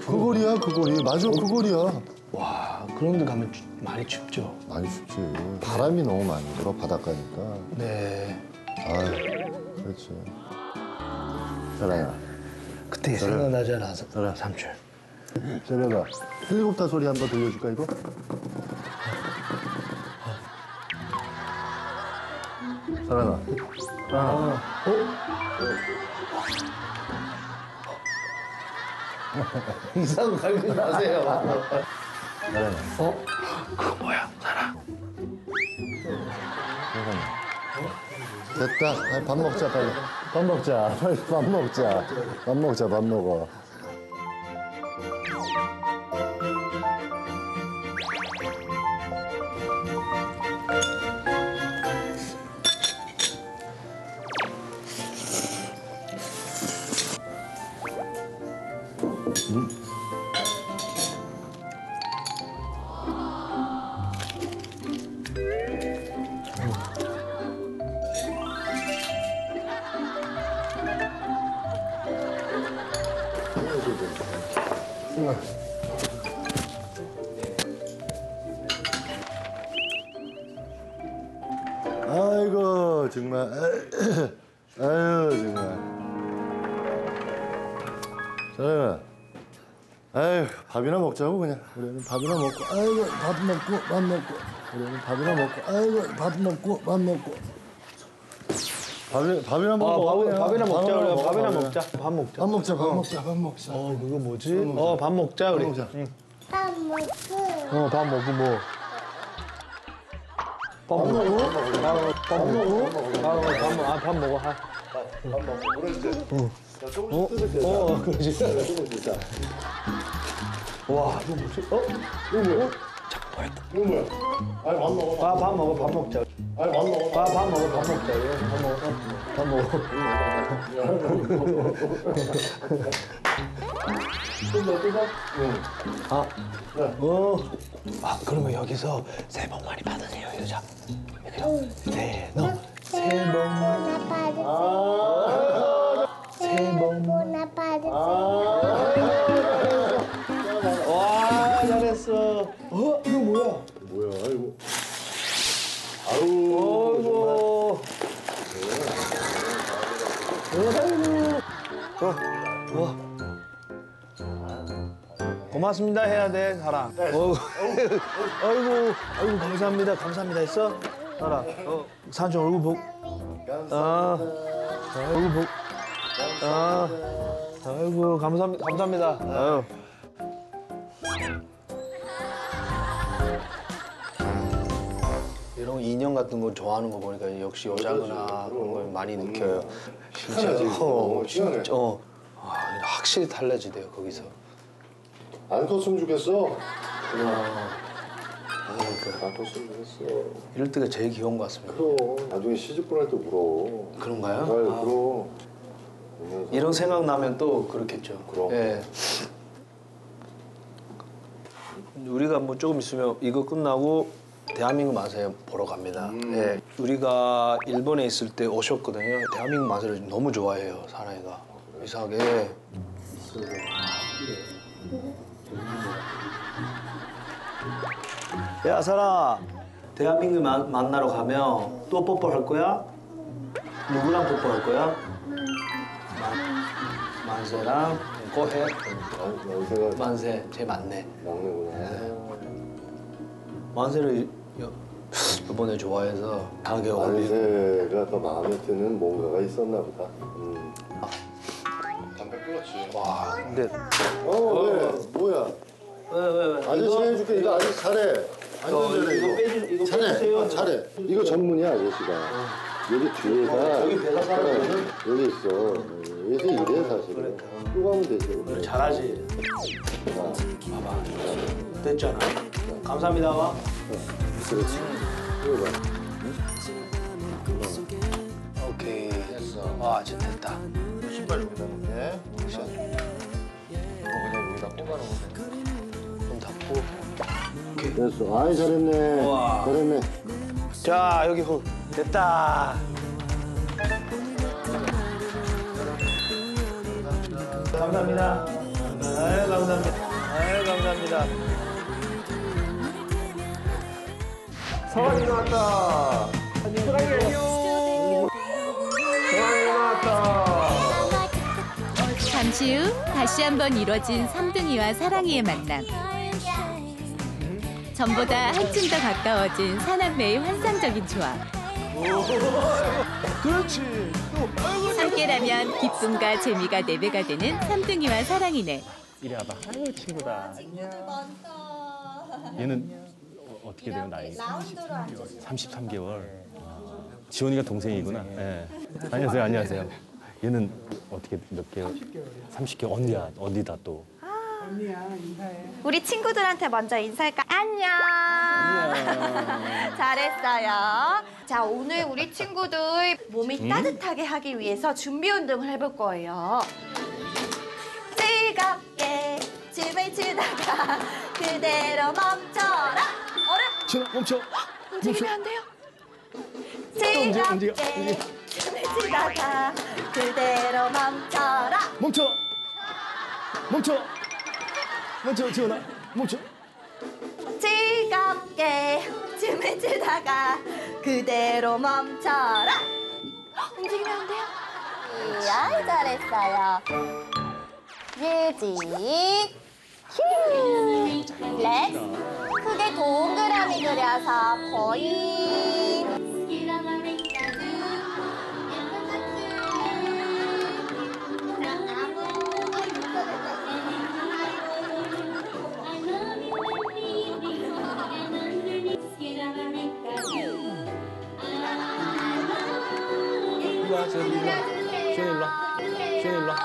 K: 그 거리야, 그 거리. 맞아, 그 거리야.
J: 와, 그런 데 가면 주- 많이 춥죠.
K: 많이 춥지. 바람이 너무 많이 불어, 바닷가니까.
J: 네.
K: 아유, 그렇지. 사랑아.
J: 그때 생각나잖아, 사- 삼촌.
K: 세련아, 헬리콥터 소리 한번 들려줄까, 이거? 사랑아. 사랑아.
J: 이상 갈지 마세요.
K: 사랑아.
J: 어? 그거 뭐야, 사랑?
K: 됐다. 아이, 밥 먹자, 빨리. 밥 먹자. 빨리 밥 먹자. 밥 먹자, 밥 먹어. 밥이나 먹고. 아이고, 밥 먹고, 밥 먹고. 우리는 밥이나 먹고. 아이고, 밥 먹고, 밥 먹고. 밥이, 밥이나 먹어.
J: 밥,
K: 그냥.
J: 밥이나 먹자,
K: 밥이나
J: 우리
K: 먹어,
J: 밥이나. 먹자. 밥 먹자.
K: 밥 먹자, 밥 먹자, 밥 먹자.
J: 어, 그거 뭐지? 어, 밥 먹자, 우리.
K: 먹자.
J: 응.
G: 밥 먹고
J: 어, 밥 먹고 뭐. 밥 먹어? 밥 먹어? 밥 먹어? 밥 먹어? 밥 먹어? 아, 밥 먹어. 아. 어? 어, 어, 그러지. 와, 이거 뭐지? 어? 이거 뭐야?
K: 이거 뭐야? 아니, 밥 먹어.
J: 밥, 밥 먹어, 밥 먹자.
K: 아니, 밥 먹어.
J: 밥, 밥 먹어, 밥 먹자. 이거. 밥 먹어, 어, 밥 먹어. 아, 어. 아, 그러면 여기서 새해 복 많이 받으세요, 여자. 네, 너. 새해
G: 복나 받으세요
J: 새해
G: 복나 받으세요
J: 와, 잘했어. 어, 이거 뭐야?
K: 뭐야, 아이고.
J: 어이구. 아이고. 어, 어. 고맙습니다 해야 돼 사랑. 어이구, 아이고, 아이고 감사합니다, 감사합니다 했어. 사랑. 어, 삼촌 얼굴 보. 아, 얼굴 보. 아, 아이고 감사합니다, 감사합니다. 아유. 이런 인형 같은 거 좋아하는 거 보니까 역시 여자구나 그런 걸 많이 느껴요. 진짜 어, 진짜 어, 아, 확실히 달라지대요 거기서.
K: 안 컸으면 좋겠어. 갖고 싶은 했어.
J: 이럴 때가 제일 귀여운 것 같습니다.
K: 그럼 나중에 시집고 날때 울어.
J: 그런가요?
K: 아,
J: 아.
K: 그럼. 울면서
J: 이런 생각 나면 또 그렇겠죠.
K: 그럼.
J: 예. 우리가 뭐 조금 있으면 이거 끝나고 대한민국 맛에 보러 갑니다.
K: 음.
J: 예. 우리가 일본에 있을 때 오셨거든요. 대한민국 맛을 너무 좋아해요, 사나이가. 이상하게. 예. 야, 사라. 대한민국 마- 만나러 가면 또 뽀뽀할 거야? 누구랑 뽀뽀할 거야? 만- 만세랑 꼬해.
K: 만세가
J: 만세, 제 맞네.
K: 막내구나.
J: 만세를 여- 이번에 좋아해서 가게 어울리고.
K: 만세가 더 마음에 드는 뭔가가 있었나 보다. 음. 담배 끊었지.
J: 와, 근데
K: 어, 왜? 뭐야?
J: 왜, 왜, 왜?
K: 아저씨
J: 이거-
K: 해줄게. 이거 아저씨 잘해. 잘해,
J: 이거
K: 이거.
J: 빼주, 이거
K: 잘해.
J: 빼주세요.
K: 아, 잘해. 이거 전문이야, 아저씨가. 여기 뒤에가.
J: 어, 여기 배가 살아있거든?
K: 어, 여기 있어. 여기서 이래, 사실은. 또 가면 되지.
J: 그래, 잘하지. 봐봐. 됐잖아. 감사합니다. 와.
K: 그렇지. 이거 봐.
J: 오케이. 됐어. 와, 진짜 됐다.
K: 신발 여기다 놓게. 어, 그냥 여기다 꼽아놓으면 돼.
J: 좀 닫고.
K: 됐어. 아이, 잘했네.
J: 우와.
K: 잘했네.
J: 자, 여기 후. 됐다. 감사합니다. 아유, 감사합니다. 아유, 감사합니다.
I: 서환이 나왔다. 서환이 나왔다.
A: 잠시 후 다시 한번 이뤄진 삼둥이와 사랑이의 만남. 전보다 한층 더 가까워진 사남매의 환상적인 조합.
I: 그렇지.
A: 함께라면 기쁨과 재미가 네 배가 되는 삼둥이와 사랑이네.
B: 이리 와봐. 아유 친구다. 얘는 어, 어떻게 돼요 나이? 33개월. 지원이가 동생이구나. 예. 안녕하세요. 안녕하세요. 얘는 어떻게 몇 개월? 30개월. 언니야. 어디다 또?
E: 우리 친구들한테 먼저 인사할까? 안녕. 잘했어요. 자, 오늘 우리 친구들 몸이 따뜻하게 하기 위해서 준비 운동을 해볼 거예요. 즐겁게 춤을 추다가 그대로 멈춰라. 어라?
B: 저 멈춰.
E: 움직이면 안 돼요.
B: 움직여,
E: 즐겁게
B: 움직여,
E: 춤을 추다가 그대로 멈춰라.
B: 멈춰. 멈춰. 멈춰 지원아. 멈춰.
E: 즐겁게 춤을 추다가 그대로 멈춰라. 헉, 움직이면 안 돼요. 이야, 잘했어요. Music cue. Let's 크게 동그라미 그려서 거의
B: 와. 지원이 일로 와. 지원이 일로 와. 지원이 일로 와.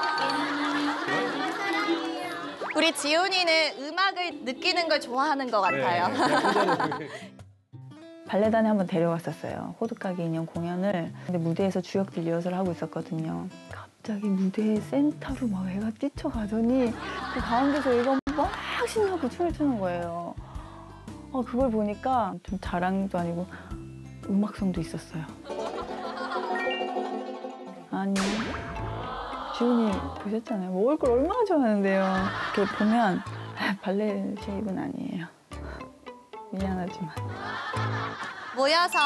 E: 우리 지훈이는 음악을 느끼는 걸 좋아하는 것 같아요.
C: 발레단에 한번 데려갔었어요. 호두까기 인형 공연을. 근데 무대에서 주역들 리허설을 하고 있었거든요. 갑자기 무대에 센터로 막 애가 뛰쳐가더니 그 가운데서 애가 막 신나고 춤을 추는 거예요. 어, 그걸 보니까 좀 자랑도 아니고 음악성도 있었어요. 아니, 지훈이 보셨잖아요. 먹을 걸 얼마나 좋아하는데요. 이렇게 보면 발레 쉐입은 아니에요. 미안하지만.
E: 모여서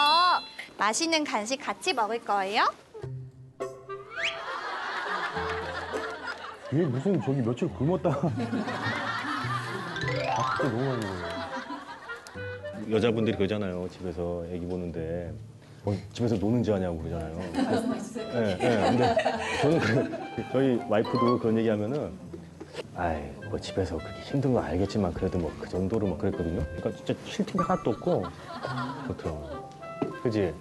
E: 맛있는 간식 같이 먹을 거예요?
B: 얘 무슨 저기 며칠 굶었다. 아, 진짜 너무 많이 먹어요. 여자분들이 그러잖아요. 집에서 애기 보는데 어, 집에서 노는지 하냐고 그러잖아요. 네, 네. 근데 저는 그, 저희 와이프도 그런 얘기하면은 아이 뭐 집에서 그렇게 힘든 거 알겠지만 그래도 뭐 그 정도로 막 그랬거든요. 그러니까 진짜 쉴 틈이 하나도 없고 좋더라고. 그지?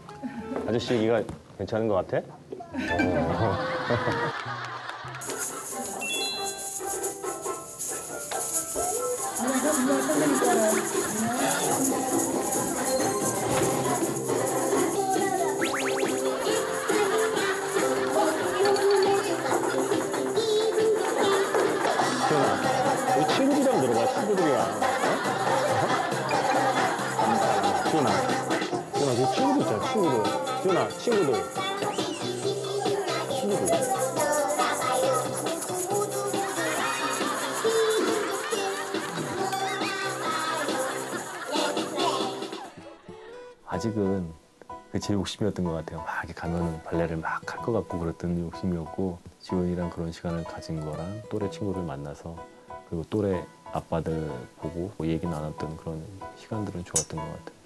B: 아저씨 얘기가 괜찮은 것 같아? 어. 아직은 그게 제일 욕심이었던 것 같아요. 막 이렇게 가면 발레를 막 할 것 같고 그랬던 욕심이었고 지훈이랑 그런 시간을 가진 거랑 또래 친구를 만나서 그리고 또래 아빠들 보고 얘기 나눴던 그런 시간들은 좋았던 것 같아요.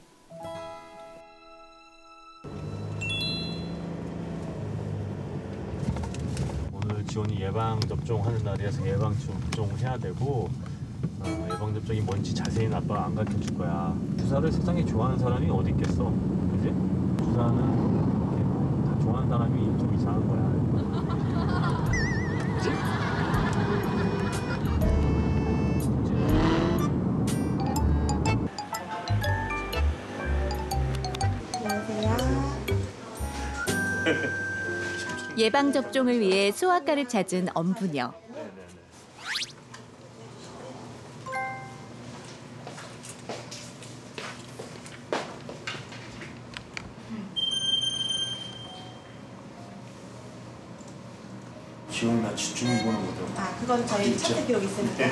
B: 오늘 지원이 예방 접종하는 날이라서 예방 접종을 해야 되고 어, 예방 접종이 뭔지 자세히는 아빠가 안 가르쳐 줄 거야. 주사를 세상에 좋아하는 사람이 어디 있겠어, 그지? 주사는 이렇게 다 좋아하는 사람이 좀 이상한 거야. 그지?
A: 예방 접종을 위해 소아과를 찾은 엄부녀.
L: 저희 차트 기록 있으니까.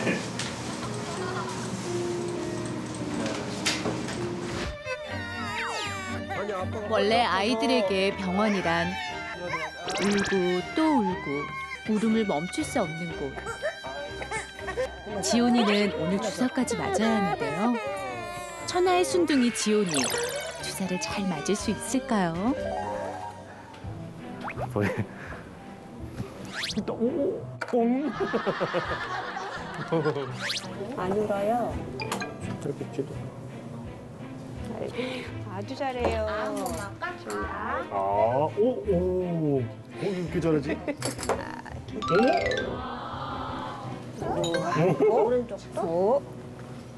A: 원래 아이들에게 병원이란 울고 또 울고 울음을 멈출 수 없는 곳. 지온이는 오늘 주사까지 맞아야 하는데요. 천하의 순둥이 지온이 주사를 잘 맞을 수 있을까요?
M: 벌안 울어요.
B: 짧겠지도.
M: 아주 잘해요.
B: 아, 오, 오. 오, 이렇게 잘하지?
M: 오른쪽도.
B: 오,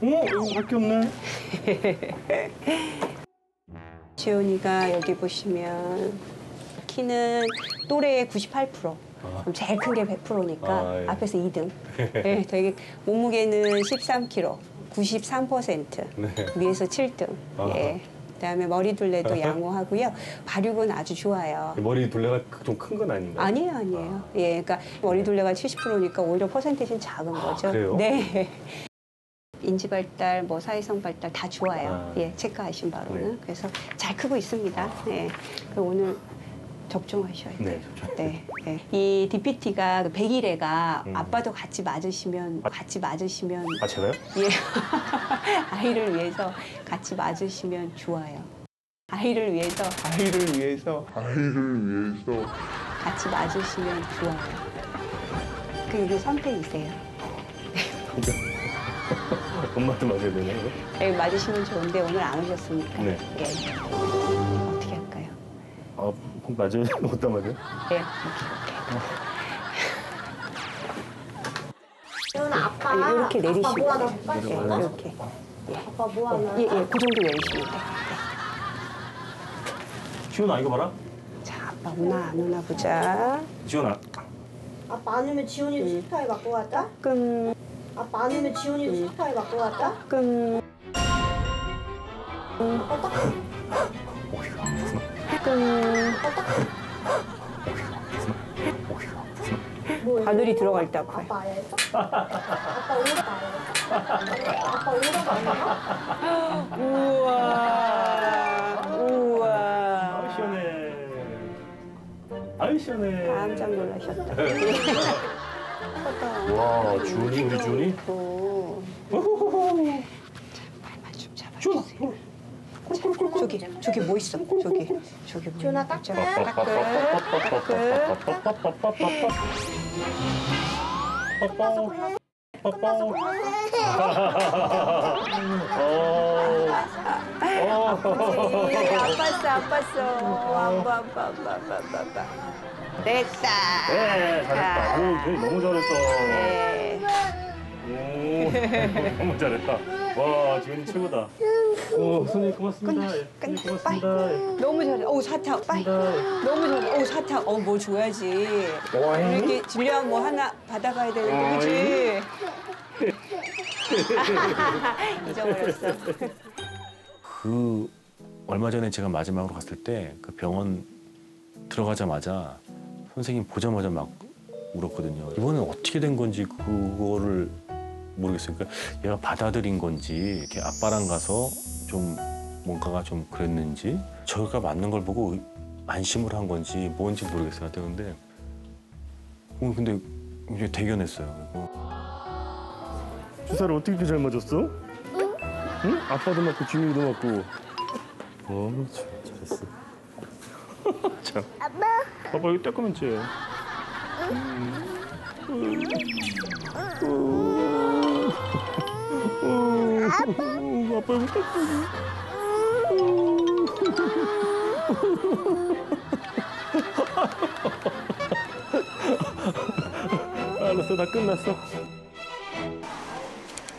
B: 이거 밖에 없네.
M: 지훈이가 여기 보시면 키는 또래의 98%. 그럼 제일 큰 게 100%니까
B: 아, 예.
M: 앞에서 2등. 네, 되게 몸무게는 13kg, 93%.
B: 네.
M: 위에서 7등.
B: 아.
M: 예. 그다음에 머리 둘레도 양호하고요. 발육은 아주 좋아요.
B: 머리 둘레가 좀 큰 건 아닌가요?
M: 아니에요, 아니에요. 예, 그러니까 머리 둘레가 70%니까 오히려 퍼센테이지는 작은 거죠.
B: 그래요?
M: 네. 인지 발달, 뭐 사회성 발달 다 좋아요.
B: 아.
M: 예, 체크하신 바로는.
B: 네.
M: 그래서 잘 크고 있습니다. 네. 그 오늘 접종하셔야 돼요.
B: 네.
M: 네. 네. 이 DPT가 100일에가
B: 음.
M: 아빠도 같이 맞으시면 같이 맞으시면
B: 아, 제가요?
M: 예. 아이를 위해서 같이 맞으시면 좋아요. 아이를 위해서 아이를 위해서 아이를 위해서 같이 맞으시면 좋아요. 그 이게 선택이세요.
B: 엄마도 맞아야 되나요?
M: 예, 맞으시면 좋은데 오늘 안 오셨으니까.
B: 네.
M: 예.
B: 아, 맞아요? 어디다 맞아요?
M: 예.
L: 지훈아, 아빠.
M: 아니, 이렇게 내리시고.
L: 아빠 뭐 하나 볼까?
M: 예, 이렇게.
L: 아빠 뭐 하나?
M: 예, 예, 그 정도 내리시면 돼.
B: 지훈아, 이거 봐라.
M: 자, 아빠 오나 안 오나 보자.
B: 지훈아.
L: 아빠 아니면 지훈이도 스타일 바꿔 갈까?
M: 끔,
L: 아빠 아니면 지훈이도 스타일 바꿔 갈까?
M: 끔,
L: 아빠 딱
M: 끔. 바늘이 들어갈 때 아파요.
L: 아빠 알겠어? 아빠 오라 알겠어? 아빠 오라 알겠어?
M: 우와. 우와.
B: 아, 시원해. 아유, 시원해.
M: 깜짝 놀라셨다.
B: 와, 준이, 우리 준이?
M: 오. 발만 좀 잡아주세요. 자, 저기, 저기 뭐 있어? 저기, 저기 뭐
L: 준아? 깎을.
M: 깎을, 깎을. 예, 아팠어, 아팠어. 아파, 아파, 아파, 아파, 아파. 됐다.
B: 네, 잘했다. 오, 너무 잘했다.
M: 네.
B: 오, 너무 잘했다. 와, 지훈이 최고다. 오, 손님 고맙습니다. 예, 손님 고맙습니다. 예.
M: 너무 잘해. 오, 사탕. 빨리. 너무 잘해. 오, 사탕. 어, 뭐 줘야지. 이렇게 질량 뭐 하나 받아가야 되는데, 그치? 잊어버렸어.
B: 그 얼마 전에 제가 마지막으로 갔을 때 그 병원 들어가자마자 선생님 보자마자 막 울었거든요. 이번엔 어떻게 된 건지 그거를 모르겠어요. 그러니까 얘가 받아들인 건지 이렇게 아빠랑 가서 좀 뭔가가 좀 그랬는지 저희가 맞는 걸 보고 안심을 한 건지 뭔지 모르겠어요. 근데 오늘 근데 이제 대견했어요. 그리고
N: 주사를 어떻게 이렇게 잘 맞았어? 응? 아빠도 맞고 지민이도 맞고. 어, 참, 잘했어. 자,
G: 아빠.
N: 아빠 여기 따끔했지? 아빠. 아빠 여기 따끔해. 알았어, 다 끝났어.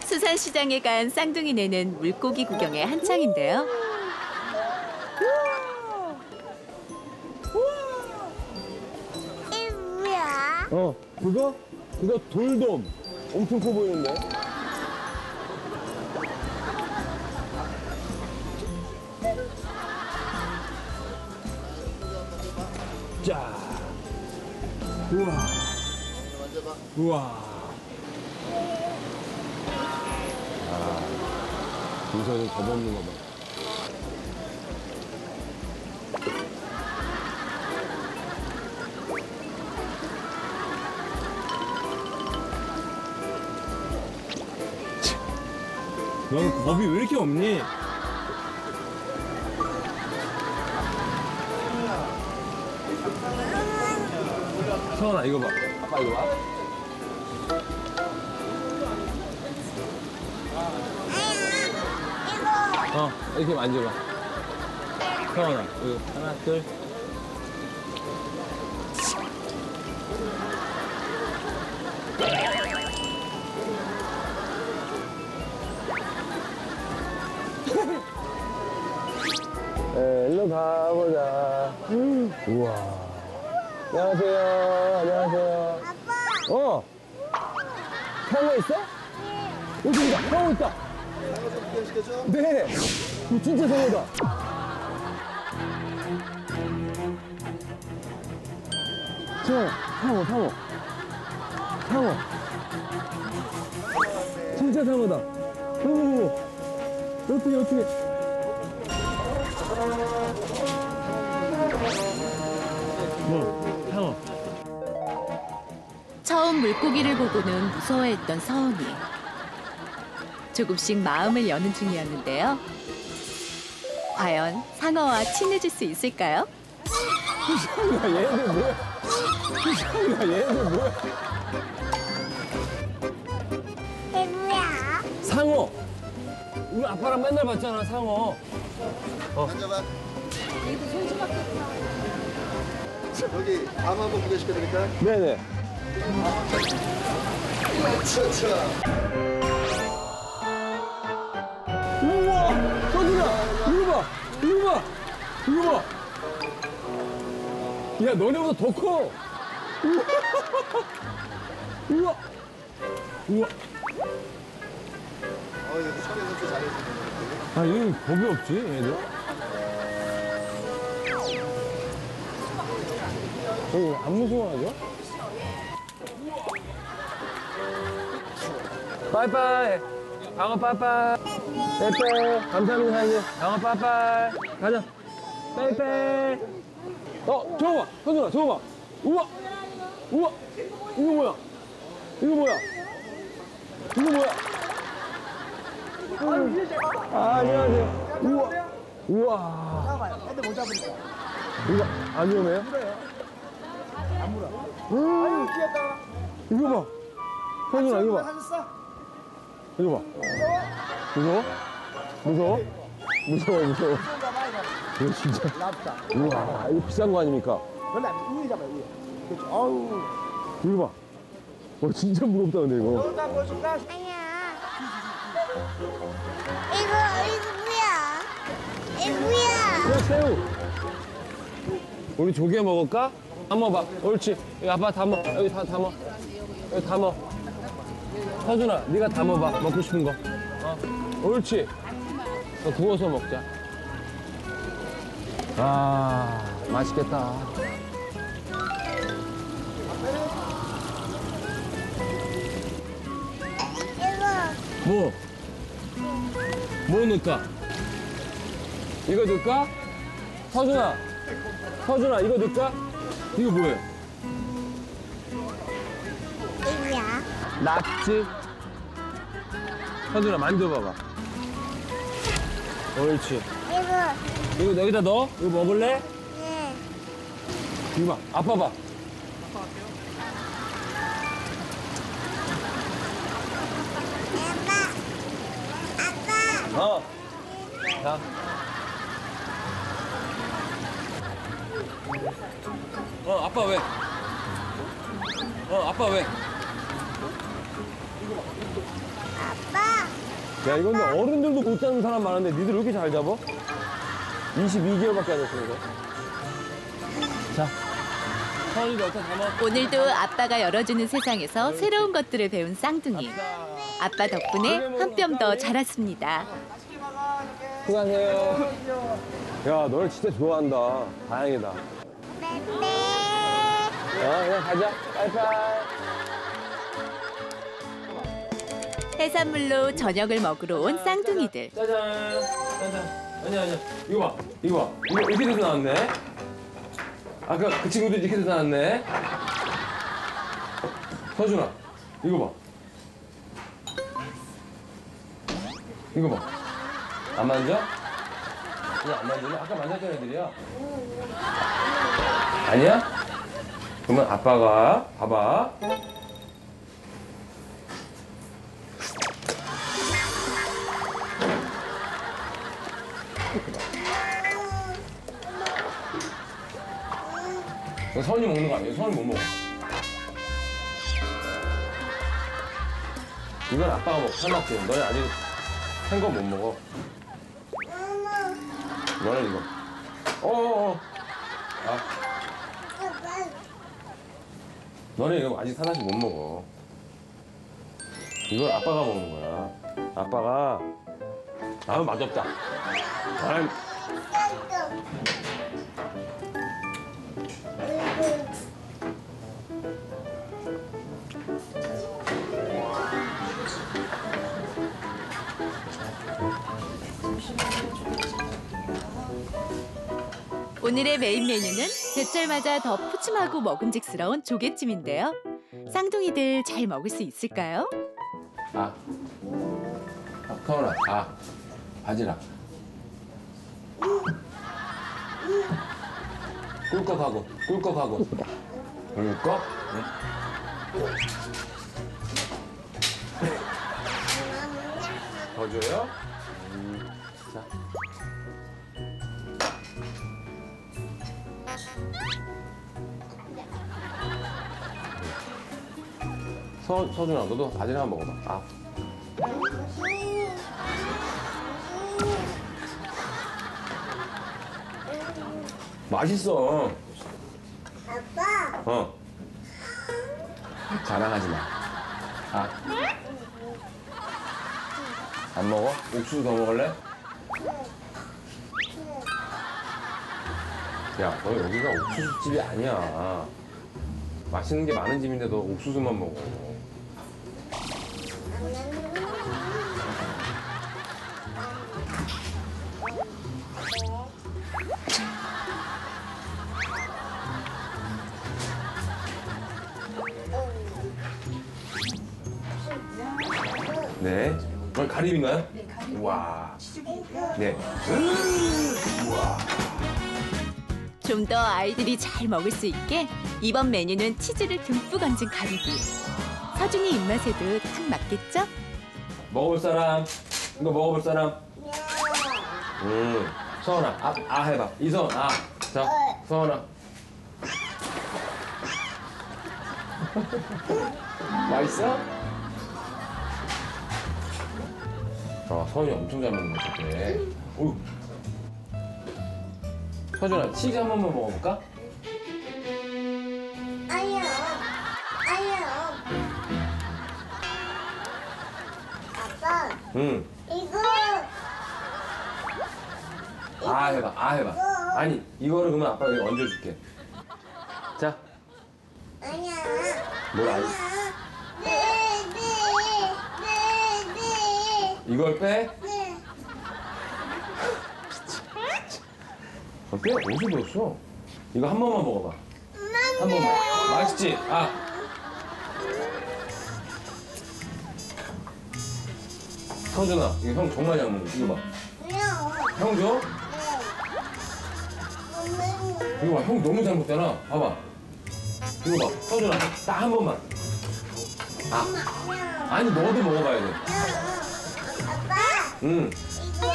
A: 수산시장에 간 쌍둥이네는 물고기 구경에 한창인데요.
G: 이게 뭐야?
D: 어, 그거? 그거 돌돔. 엄청 커 보이는데? 자. 우와. 우와. 아, 우선은 겁없는 거 봐. 넌 겁이 왜 이렇게 없니? 서원아 이거 봐. 아빠 이거 봐. 어 이렇게 만져봐. 서원아 이거 하나 둘. 네, 일로 가보자. 우와. 안녕하세요. 안녕하세요. 아빠. 어. 상어 있어? 여기 있다. 상어 있다. 네. 이거 진짜 상어다. 저 상어, 상어. 상어. 진짜 상어다. 오, 어떻게 어떻게?
N: 뭐.
A: 처음 물고기를 보고는 무서워했던 서원이. 조금씩 마음을 여는 중이었는데요. 과연 상어와 친해질 수 있을까요?
D: 야, 얘들 뭐야? 야, 얘들 뭐야?
G: 뭐야?
D: 상어. 우리 아빠랑 맨날 봤잖아, 상어. 어.
N: 앉아봐. 여기 밤 한번 구경시켜드릴까?
D: 네네. 우와! 서준아! 이거 봐! 이거 봐! 이거 봐! 야, 너네보다 더 커! 우와! 우와!
N: 어, 여기 촬영 도 잘해주네.
D: 아, 얘 겁이 없지, 얘들? 어, 안 무서워하죠? 빠이빠이! 방어 빠이빠이! 빼빼! 감사합니다, 사장님. 방어 빠이빠이! 가자! 빼빼! 어, 저거 봐! 현준아, 저거 봐! 우와! 우와! 이거 뭐야? 이거 뭐야? 이거 뭐야? 아, 안녕하세요. 우와. 우와.
O: 잡아요. 애들 못 잡으니까.
D: 이거 안 위험해요?
O: 안 물어.
D: 음.
O: 아유, 귀엽다.
D: 이거 봐. 현준아, 이거 봐.
O: 하셨어?
D: 이거 봐. 무서워? 무서워? 무서워, 무서워. 이거 진짜. 우와, 이거 비싼 거 아닙니까?
O: 별로 안 위에 잡아요, 위에. 그렇죠. 어우.
D: 이거 봐. 와, 진짜 무겁다, 근데 이거.
O: 여기다 보실까?
G: 아니야. 이거 이거 뭐야? 이거 뭐야?
D: 야, 새우. 우리 조개 먹을까? 다 먹어봐. 옳지. 여기 아빠 다 먹어. 여기 다, 다 먹어. 여기 다 먹어. 서준아, 네가 다 먹어봐. 먹고 싶은 거. 어. 옳지. 너 구워서 먹자. 아, 맛있겠다. 뭐? 뭐 넣을까? 이거 넣을까? 서준아, 서준아, 이거 넣을까? 이거 뭐예요? 낙지. 서준아, 만져봐봐. 옳지.
G: 이거.
D: 이거 여기다 넣어? 이거 먹을래?
G: 네.
D: 이거 봐, 아빠 봐. 어. 자. 어, 아빠 왜? 어, 아빠 왜?
G: 아빠.
D: 야, 이건 어른들도 못 잡는 사람 많은데 니들 왜 이렇게 잘 잡아? 22개월밖에 안 됐으니까. 자.
A: 오늘도 아빠가 열어주는 세상에서 새로운 것들을 배운 쌍둥이. 아빠 덕분에 한 뼘 더 자랐습니다.
D: 수고하세요. 야, 너를 진짜 좋아한다. 다행이다. 어, 그냥 가자. 빠이빠이.
A: 해산물로 저녁을 먹으러 온 쌍둥이들.
D: 짜잔. 짜잔. 아니야, 아니야. 이거 봐. 이거 봐. 이거 이렇게 돼서 나왔네. 아까 그 친구도 이렇게 돼서 나왔네. 서준아, 이거 봐. 이거 봐. 안 만져? 그냥 안 만지면 아까 만졌던 애들이야. 아니야? 그러면 아빠가 봐봐. 이거 서은이 먹는 거 아니에요? 서은이 못 먹어. 이건 아빠가 먹고 살맞지 너네 아직 생거 못 먹어. 너는 이거. 어어어. 아. 너네 이거 아직 하나씩 못 먹어. 이걸 아빠가 먹는 거야. 아빠가 아유 맛없다. 아유,
A: 오늘의 메인 메뉴는 제철 맞아 더 푸짐하고 먹음직스러운 조개찜인데요. 쌍둥이들 잘 먹을 수 있을까요?
D: 아. 아, 서은아, 아. 바지락. 꿀꺽하고, 꿀꺽하고. 꿀꺽? 응. 더 줘요? 서, 서준아, 너도 바지락 한번 먹어봐. 아. 맛있어.
G: 아빠.
D: 어. 자랑하지 마. 아. 안 먹어? 옥수수 더 먹을래? 야, 너 여기가 옥수수 집이 아니야. 맛있는 게 많은 집인데 너 옥수수만 먹어. 가림인가요? 네, 가림. 와. 네. 우와.
A: 좀 더 아이들이 잘 먹을 수 있게 이번 메뉴는 치즈를 듬뿍 얹은 가리비. 서준이 입맛에도 딱 맞겠죠?
D: 먹어볼 사람? 이거 먹어볼 사람? 음. 서원아, 아, 아 해봐. 이서원, 아. 자, 서원아. 맛있어? 아, 서원이 엄청 잘 먹는 것 같아. 오. 서준아, 치즈 한 번만 먹어볼까?
G: 아니요. 아니요. 아빠.
D: 응.
G: 이거.
D: 아 해봐, 아 해봐. 아니 이거를 그러면 아빠가 여기 얹어줄게. 자.
G: 아니야.
D: 뭘 아니?
G: 네, 네.
D: 이걸 빼?
G: 네.
D: 어, 빼 어디서 배웠어? 이거 한 번만 먹어봐. 한 번만. 맛있지? 아. 성준아, 이거 형 정말 잘 먹어. 이거 봐. 형 줘? 이거 봐, 형 너무 잘 먹잖아. 봐봐. 이거 봐, 성준아, 딱 한 번만. 아, 아니 너도 먹어봐야 돼.
G: 아빠,
D: 응.
G: 이거.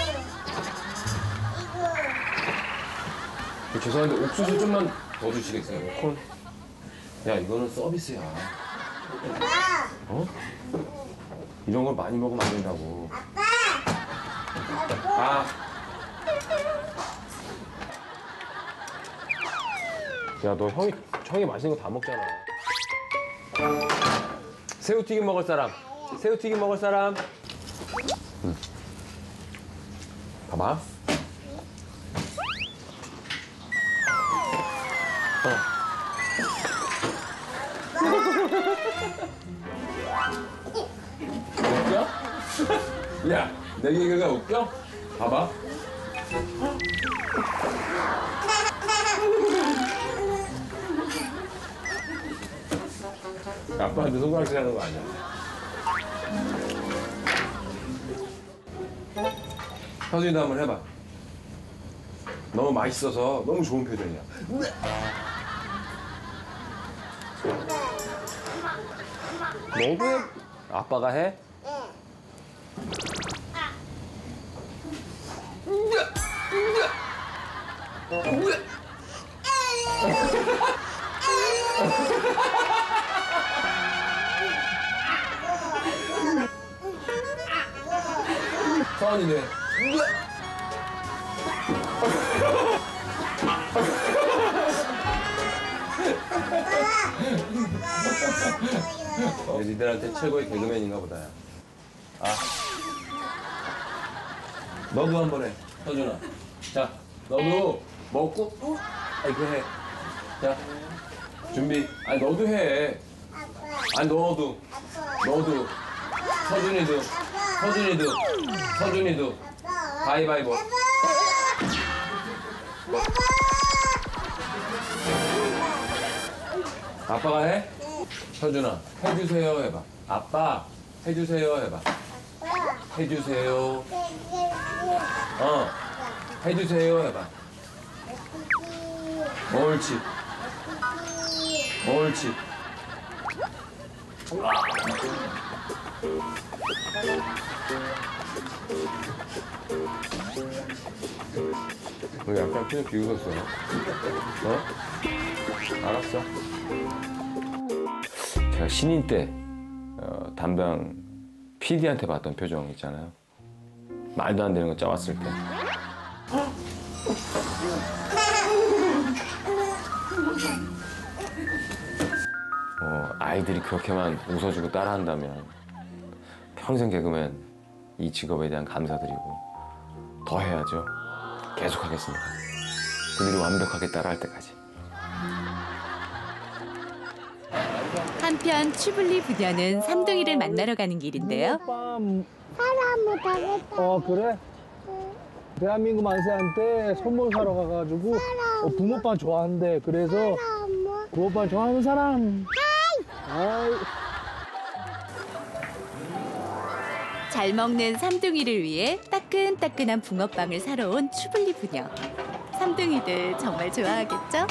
G: 이거.
D: 죄송한데 옥수수 좀만 더 주시겠어요? 콘. 야 이거는 서비스야. 어? 이런 걸 많이 먹으면 안 된다고. 아. 야너 형이 형이 맛있는 거 다 먹잖아. 새우튀김 먹을 사람. 새우튀김 먹을 사람. 응. 봐봐. 웃겨? 야, 내 개그가 웃겨? 봐봐. 아빠한테 손가락질 하는 거 아니야? 서준이도 한번 해봐. 너무 맛있어서 너무 좋은 표정이야. 너도 해? 아빠가 해? 서원이네. 얘 니들한테 최고의 개그맨인가 보다. 야. 아. 너도 한 번 해, 서준아. 자, 너도 먹고, 어? 아, 이거 해. 자, 준비. 아니, 너도 해. 아니, 너도. 너도. 서준이도. 서준이도. 서준이도. 가위바위보. 아빠가 해? 서준아, 해주세요 해봐. 아빠, 해주세요 해봐. 해주세요. 어, 해주세요 해봐. 옳지. 옳지. 너 약간 표정 비웃었어. 어? 알았어. 제가 신인 때 어, 담당 PD한테 봤던 표정 있잖아요. 말도 안 되는 거 짜왔을 때. 어, 아이들이 그렇게만 웃어주고 따라한다면 평생 개그맨 이 직업에 대한 감사드리고 더 해야죠. 계속 하겠습니다. 그들이 완벽하게 따라할 때까지.
A: 한편 추블리 부녀는 삼둥이를 만나러 가는 길인데요.
L: 사람을 당했다.
J: 어 그래? 대한민국 만세한테 선물 사러 가가지고 어, 붕어빵 좋아한대. 그래서 붕어빵 좋아하는 사람. 아이.
A: 잘 먹는 삼둥이를 위해 따끈따끈한 붕어빵을 사러 온 추블리 부녀. 삼둥이들 정말 좋아하겠죠?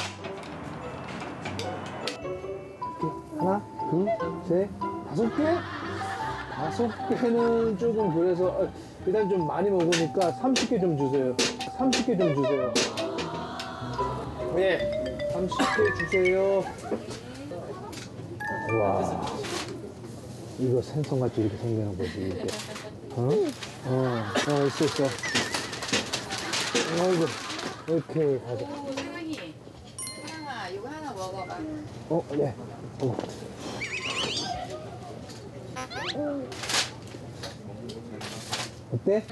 J: 하나, 둘, 셋, 다섯 개? 다섯 개는 조금 그래서 어, 일단 좀 많이 먹으니까 30개 좀 주세요. 30개 좀 주세요. 네, 30개 주세요. 와, 이거 생선같이 이렇게 생기는 거지 이게. 어? 어, 어 있어 있어. 아이고, 이렇게 가자.
P: 할머니, 사랑아, 이거 하나 먹어봐.
J: 어, 네. 어. 어때?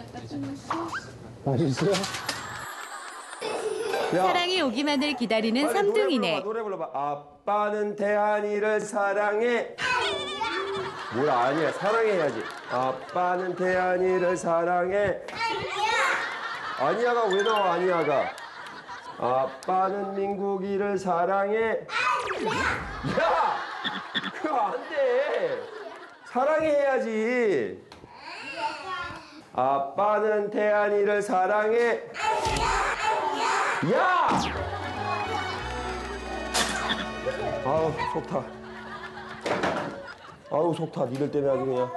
J: 맛있어?
I: 야.
A: 사랑이 오기만을 기다리는
I: 빨리
A: 삼둥이네.
I: 노래 불러봐, 노래 불러봐. 아빠는 태안이를 사랑해. 뭘 아니야, 사랑해야지. 아빠는 태안이를 사랑해. 아니야가 왜 나와, 아니야가. 아빠는 민국이를 사랑해. 야! 그거 안 돼. 사랑해야지. 아빠는 태안이를 사랑해. 야! 아우 속 타. 아우 속 타. 니들 때문에 아주 그냥.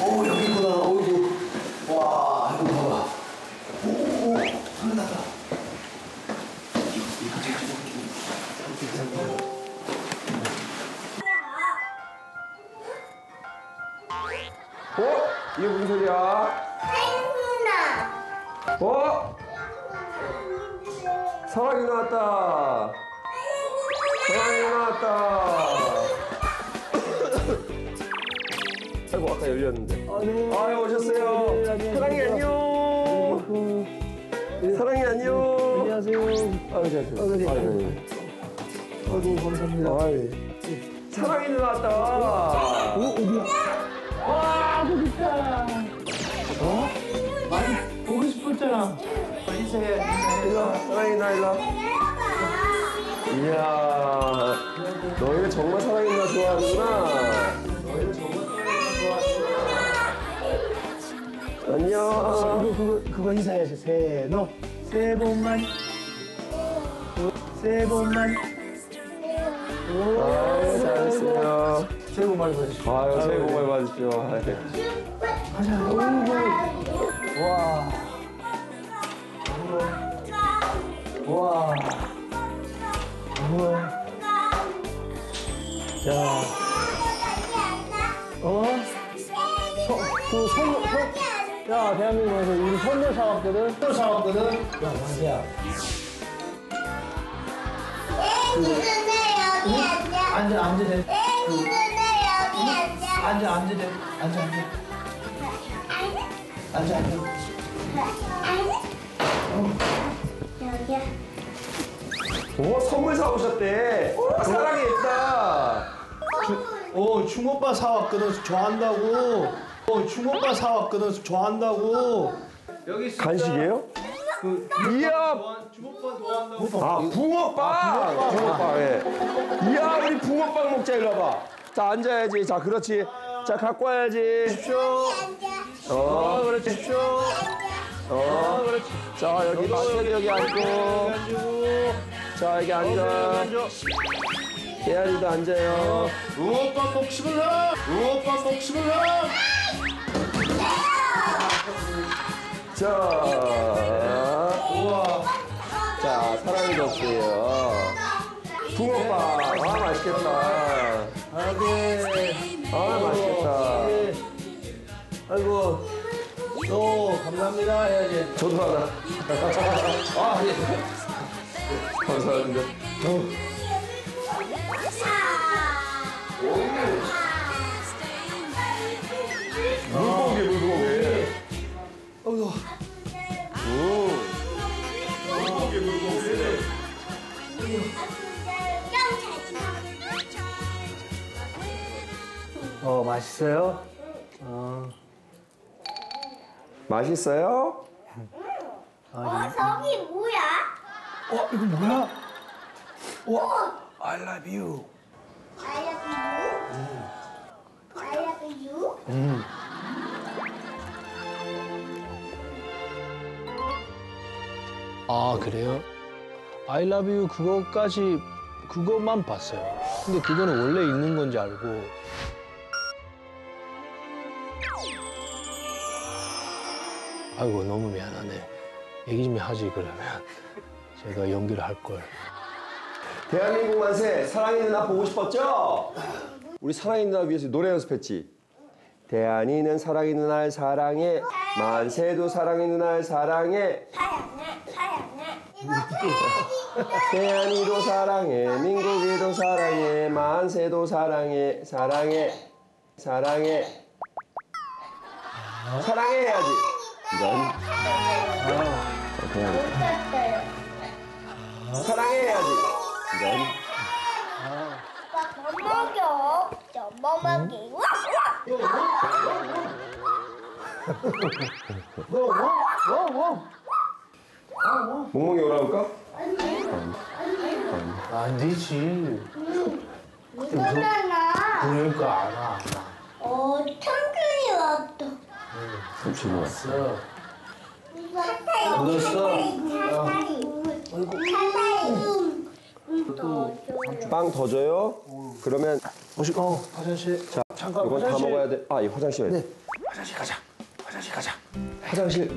K: 어 여기 있구나. 어이구. 와 이거 봐봐. 오오 하나다.
I: 어? 이게 무슨 소리야? 어? 사랑이 나왔다. 사랑이 나왔다. 아이고 아까 열렸는데. 아유 오셨어요. 사랑이 안녕. 사랑이 안녕. 안녕하세요. 아유 안녕하세요. 아유, 아이고 감사합니다. 아유. 사랑이 나왔다. 어 어디야?
Q: 와, 보고 싶다. 어? 많이 보고 싶었잖아. 인사해, 인사해.
I: 일로 와, 사랑이 나 일로 와. 이야, 너희는 정말 사랑이 나 좋아하는구나. 좋아하는구나.
Q: 그거, 그거, 그거 인사해야지. 너 새해 복만. 새해 복만.
I: 아유, 잘했어요.
Q: 복 많이 받으십시오.
I: 아유, 새해 복 많이 받으십시오.
Q: 가자, 어이구. 와. 와. 우와. 자. 어? 서, 그 선물, 선, 야, 대한민국에서 우리 선물 사왔거든? 선물 사왔거든? 야, 만세야. 앉아, 앉아, 돼. 앉아, 앉아, 돼. 앉아, 앉아. 앉아, 앉아.
I: 오, 선물 사오셨대. 사랑이 있다.
J: 어, 충오빠 사왔거든. 좋아한다고. 어, 충오빠 사왔거든. 좋아한다고. 여기 있으니까
I: 간식이에요?
J: 그
I: 이야,
J: 주먹밥 좋아한다고.
I: 아, 붕어빵! 붕어빵, 예. 이야, 우리 붕어빵 먹자, 일로 와봐. 자, 앉아야지. 자, 그렇지. 자, 갖고 와야지. 어, 그렇지. 어, 그렇지. 자, 여기 마트도 여기 앉고. 자, 여기 앉아. 계란이도 앉아요.
J: 우오빠 먹식을 해. 우오빠 먹식을 해.
I: 자, 우와. 자, 사랑이 줬어요. 붕어빵. 아, 맛있겠다.
Q: 아, 네.
I: 아, 맛있겠다.
Q: 아이고. 또, 감사합니다. 해야지.
I: 저도 하나. 아, 예. 감사합니다. 물고기, 물고기. 오. 물고기, 물고기.
Q: 어, 맛있어요? 어.
I: 맛있어요?
G: 어, 저기 뭐야?
Q: 어, 이거 뭐야? 와, I love you. 음.
J: 아, 그래요? I love you 그거까지 그것만 봤어요. 근데 그거는 원래 읽는 건지 알고 아이고 너무 미안하네. 얘기 좀 하지 그러면 제가 연기를 할 걸.
I: 대한민국 만세 사랑이 누나 보고 싶었죠? 우리 사랑이 누나 위해서 노래 연습했지. 대한이는 사랑이 누나를 사랑해 만세도 사랑이 누나를 사랑해 대한이도 사랑해 민국이도 사랑해 만세도 사랑해 사랑해 사랑해 사랑해 해야지 넌 대한이.
G: 못 샀어요.
I: 사랑해야지. 이런.
G: 아빠 뭐 먹여? 저뭐 먹이?
I: 몽몽이 오라고 할까?
J: 안 되지.
G: 이거잖아.
J: 그러니까 안 와.
G: 어, 청춘이 왔다.
I: 삼촌이 왔어.
J: 묻었어?
I: 빵 더 줘요? 그러면
J: 오시, 어, 화장실.
I: 자,
J: 잠깐,
I: 이건 다
J: 화장실.
I: 먹어야 돼. 아, 이 화장실. 네.
J: 화장실 가자. 화장실 가자.
I: 화장실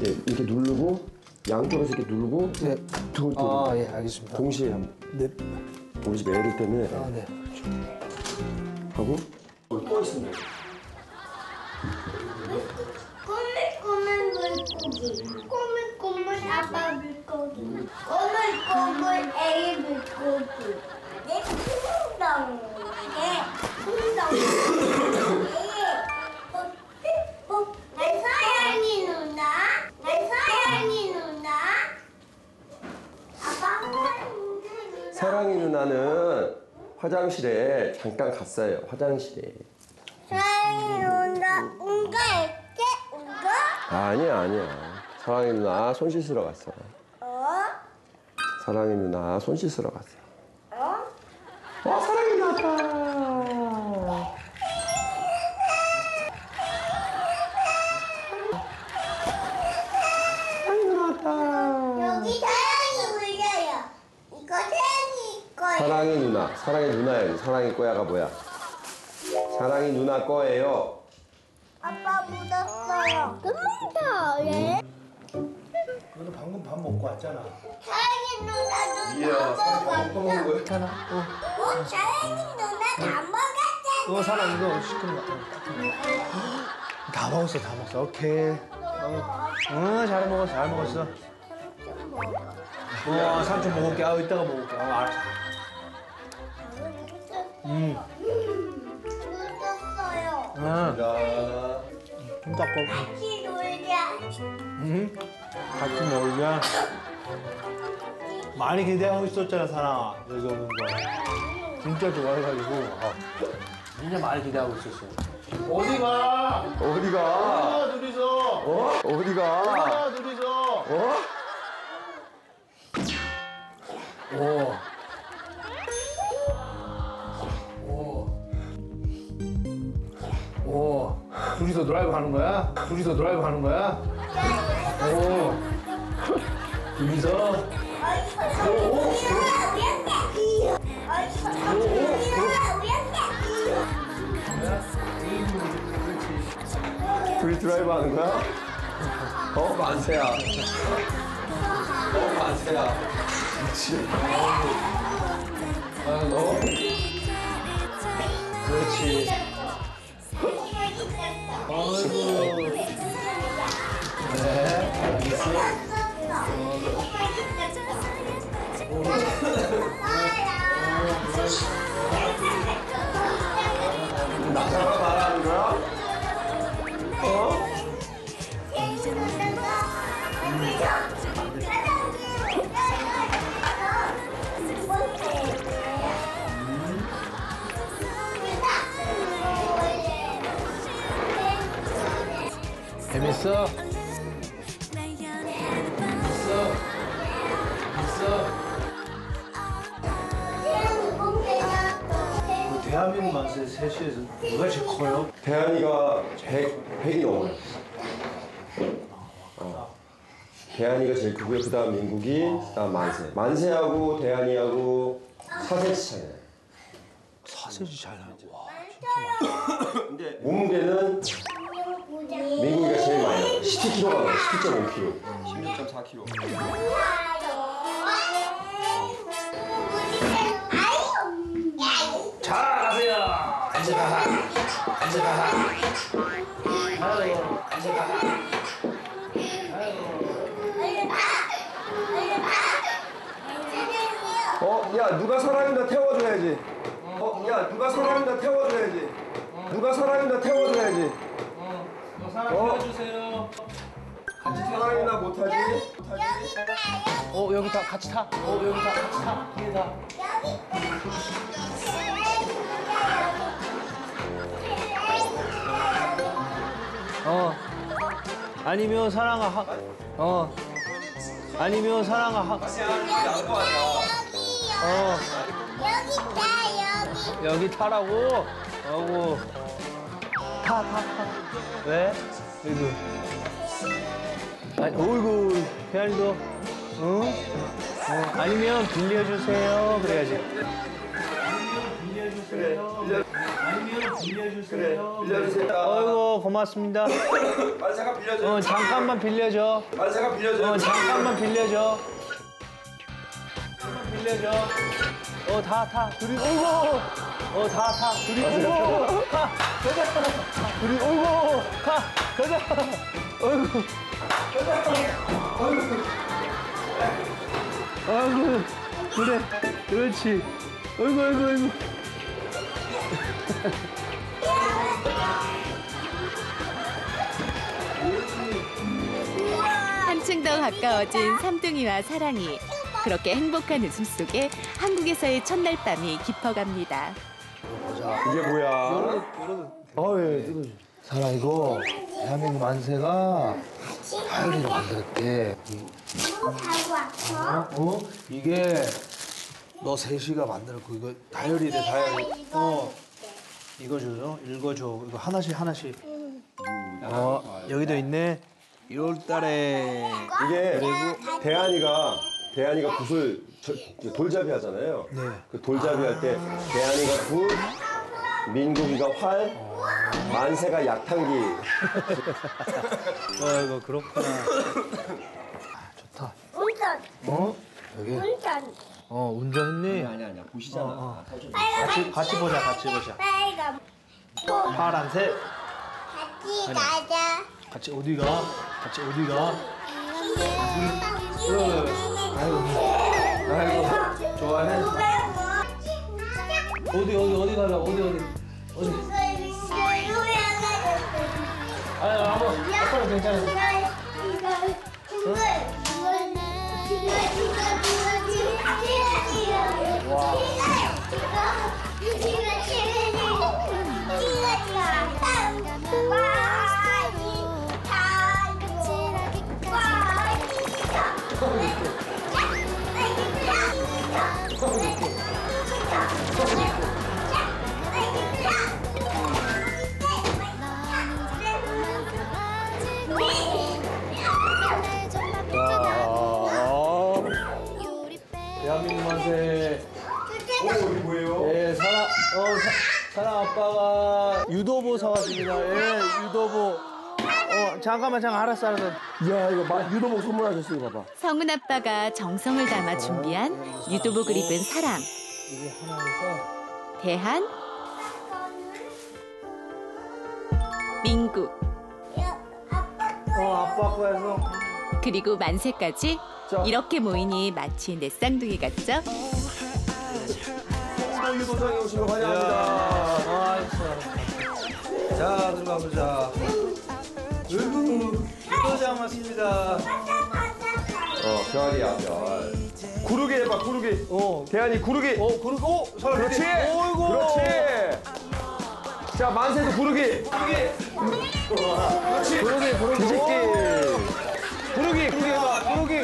I: 네, 이렇게 누르고 양쪽에서 이렇게 누르고 네. 두, 두.
J: 아, 예, 알겠습니다.
I: 동시에 한
J: 네.
I: 우리 집 애들 때문에
J: 아, 네.
I: 하고 또 있습니다.
G: 꼬물꼬물 물고기. 꼬물꼬물 아빠 물고기. 꼬물꼬물 애 물고기. 내 풍덩. 내 풍덩. 누나. 누나. 아빠
I: 사랑이 누나는 화장실에 잠깐 갔어요. 화장실에.
G: 서양이 누나. 운가 했지? 운가?
I: 아니야, 아니야. 사랑이 누나 손 씻으러 갔어요.
G: 어?
I: 사랑이 누나 손 씻으러 갔어요.
G: 어?
I: 어, 사랑이 나왔다.
G: 여기 사랑이 울려요. 이거 사랑이 거예요.
I: 사랑이 누나, 사랑이 누나예요. 사랑이 거야가 뭐야? 사랑이 누나 거예요.
G: 아빠 묻었어요. 금방 왜?
J: 너는 방금 밥 먹고 왔잖아.
G: 사랑이 누나도 다 먹었어.
J: 괜찮아. 어.
G: 어? 사랑이 누나 다 먹었잖아.
J: 어, 사람 이거 시끄러 워 다 먹었어, 다 먹었어. 오케이. 어, 어, 잘 먹었어, 잘 먹었어. 어, 삼촌 먹을게. 아, 이따가 먹을게. 어, 알았어. 음,
G: 묻었어요.
J: 어. 좀 닦고.
G: 같이 놀자.
J: 음, 같이 먹자. 많이 기대하고 있었잖아, 사랑아. 여기 오는 거. 진짜 좋아해가지고. 어. 진짜 많이 기대하고 있었어. 어디가?
I: 어디가?
J: 둘이서.
I: 어? 어디가?
J: 둘이서.
I: 어?
J: 오. 오. 오. 둘이서 드라이브 하는 거야? 둘이서 드라이브 하는 거야? 오. 둘이서?
I: 둘이 드라이브 하는 거야? 어, 만세야. 어, 만세야. 그렇지. 어?
J: 그렇지. 아 그
I: 다음 민국이, 그 다음 만세. 만세하고 대한이하고 4cm 차이 나요.
J: 사세지 잘 나지. 와.
I: 근데 몸무게는 민국이가 제일 많이 나요. 17kg가 나요. 17.5kg. 16.4kg.
J: 자, 가세요. 앉아 가. 앉아 가. 아이고, 앉아 가.
I: 어, 야, 누가 사람이나 태워줘야지. 어, 야, 누가 사람이나 태워줘야지. 누가 사람이나 태워줘야지.
J: 사람 태워주세요.
I: 사람이나 태양이나 못하지?
Q: 어 여기 다 같이 타. 어 여기 다 같이 타. 뒤에 다. 어. 아니면 사랑아 하. 어. 아니면 사랑아 하. 어.
G: 여기 있다 여기
Q: 여기 타라고. 어구. 타, 타, 타. 왜? 여기도. 아니, 어이구, 태안이도. 응? 어, 아니면 빌려주세요. 그래야지. 아니면 빌려주세요.
I: 빌려주세요.
Q: 어이구, 고맙습니다.
I: 빨리 잠깐 빌려줘.
Q: 어, 잠깐만 빌려줘.
I: 빨리 잠깐 빌려줘.
Q: 어, 잠깐만 빌려줘. 빌려줘. 어, 다 타. 둘이, 어이구. 어, 다 타. 둘이, 어이구. 타. 가자. 둘이, 어이구. 타. 가자. 어이구. 가자. 어이구. 아이고. 그래. 그렇지. 어이구, 어이구, 어이구.
A: 한층 더 가까워진 삼둥이와 사랑이 그렇게 행복한 웃음 속에 한국에서의 첫날 밤이 깊어갑니다.
I: 이게 뭐야?
J: 어예 뜨거워. 사라 이거 대한민국 만세가 다이어리로 만들었대. 어? 어? 이게 너 셋이가 만들었고 이거 다이어리래 다이어리. 어 이거 줘 읽어줘 이거 하나씩 하나씩. 어 여기도 있네. 1월 달에
I: 이게
J: 그리고
I: 대한이가 대한이가 굿을 저- 돌잡이 하잖아요.
J: 네.
I: 그 돌잡이 할 때 대한이가 굿, 민국이가 활, 만세가 약탕기.
J: 어 이거 그렇구나. 좋다.
G: 운전
J: 어 여기
G: 운전
J: 어 운전했니?
I: 아니 아니야 보시잖아.
J: 같이 같이 보자 같이 보자.
G: 빨간
J: 파란색
G: 같이
J: 아니.
G: 가자
J: 같이 어디 가? 같이 어디 가? 아이고 아이고 좋아해. 어디 어디 어디 가자 어디 어디 어디. 아니 아무 아빠는 괜찮아. 자, 대한민국 만세.
I: 오 이게 뭐예요?
J: 예, 사랑, 어, 사, 사랑 아빠가 유도보 사왔습니다. 예, 유도보. 어, 잠깐만, 잠깐, 알았어, 알았어.
I: 이야 이거 마, 유도복 선물하셨어요 봐봐.
A: 성은 아빠가 정성을 담아 준비한 유도복을 입은 사랑,
J: 이게 하나에서.
A: 대한, 민국,
J: 어, 아빠 거에서.
A: 그리고 만세까지 이렇게 모이니 마치 내 쌍둥이 같죠?
I: 또 유도장에 오신 거 환영합니다.
J: 아. 자, 들어가 보자. 으이구, 유도장 왔습니다.
I: 어 별이야 별. 구르기 해봐 구르기.
J: 어,
I: 대한이 구르기.
J: 어, 그리고, 어, 잘
I: 그렇지.
J: 어이구.
I: 그렇지. 자 만세도 구르기. 그렇지.
J: 구르기, 구르기.
I: 뒤집기.
J: 구르기, 구르기 해봐, 구르기.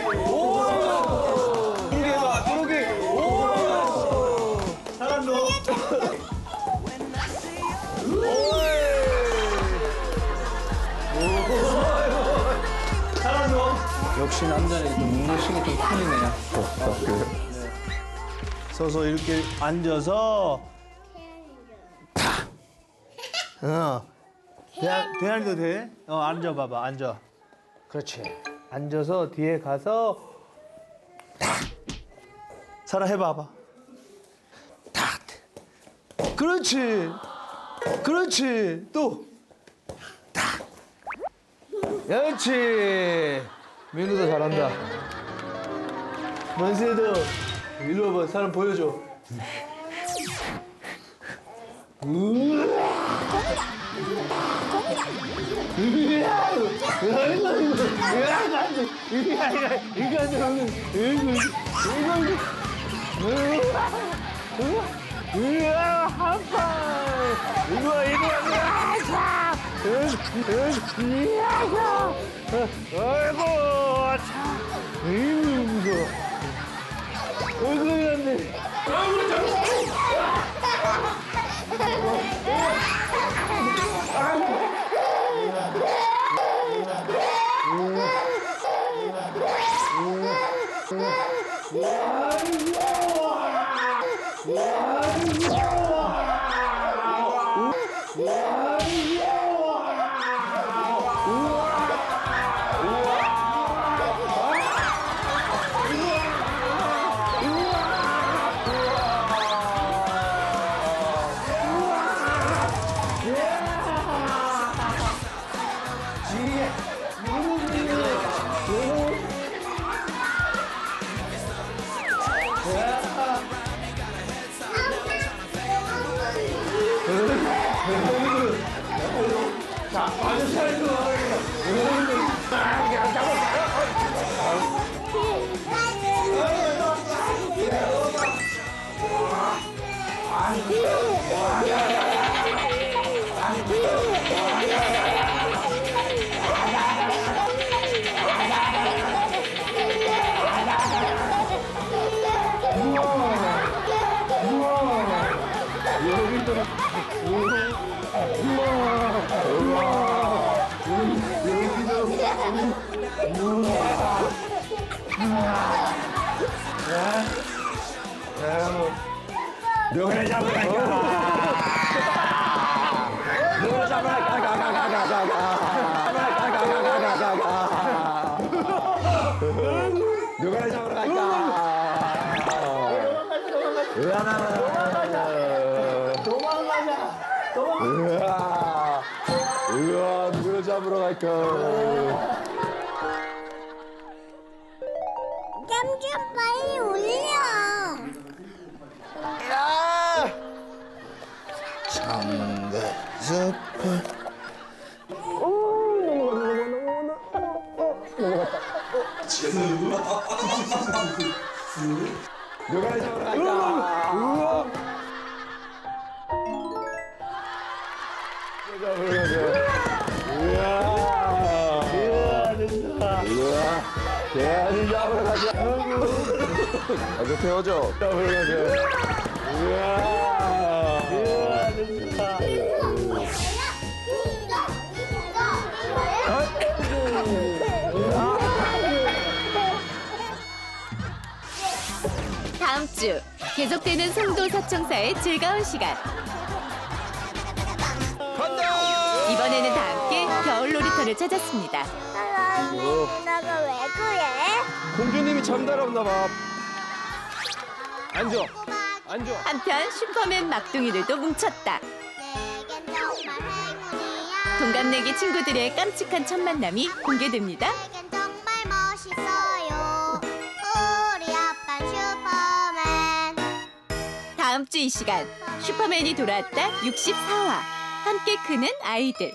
J: 역시 남자는 좀 운동신이 좀 풀리네요. 서서 이렇게 앉아서 탁. 어. 대한, 대한이도 돼? 어, 앉아 봐봐, 앉아. 그렇지. 앉아서 뒤에 가서 탁. 살아 해봐봐. 탁. 그렇지. 그렇지. 또. 탁. 그렇지. 민우도 잘한다. 만세도 일로 와봐. 사람 보여줘. 으
I: 아이고, 참. 이거 무서워. 얼굴이 났네. 아이고, 참. 와! 누구를 잡으러 가? 누구를 잡으러 가? 가, 가, 가, 가, 가, 가. 누구를 잡으러 갈까? 으아나나.
Q: 도망가자. 도망가자.
I: 으아. 으아, 누구를 잡으러 갈까?
G: 삼촌 빨리 올려. 야!
K: 장가
I: 잡아. 누가 잡아갈까? 아, 저 태워줘.
A: 다음 주 계속되는 송도 사청사의 즐거운 시간. 이번에는 다 함께 겨울 놀이터를 찾았습니다.
G: 사랑이 나가 왜 그래?
I: 공주님이 잠자러 없나 봐. 앉아. 앉아.
A: 한편 슈퍼맨 막둥이들도 뭉쳤다.
G: 내겐 정말 행운이야.
A: 동갑내기 친구들의 깜찍한 첫 만남이 공개됩니다.
G: 내겐 정말 멋있어요. 우리 아빠 슈퍼맨.
A: 다음 주 이 시간 슈퍼맨이 돌아왔다 64화 함께 크는 아이들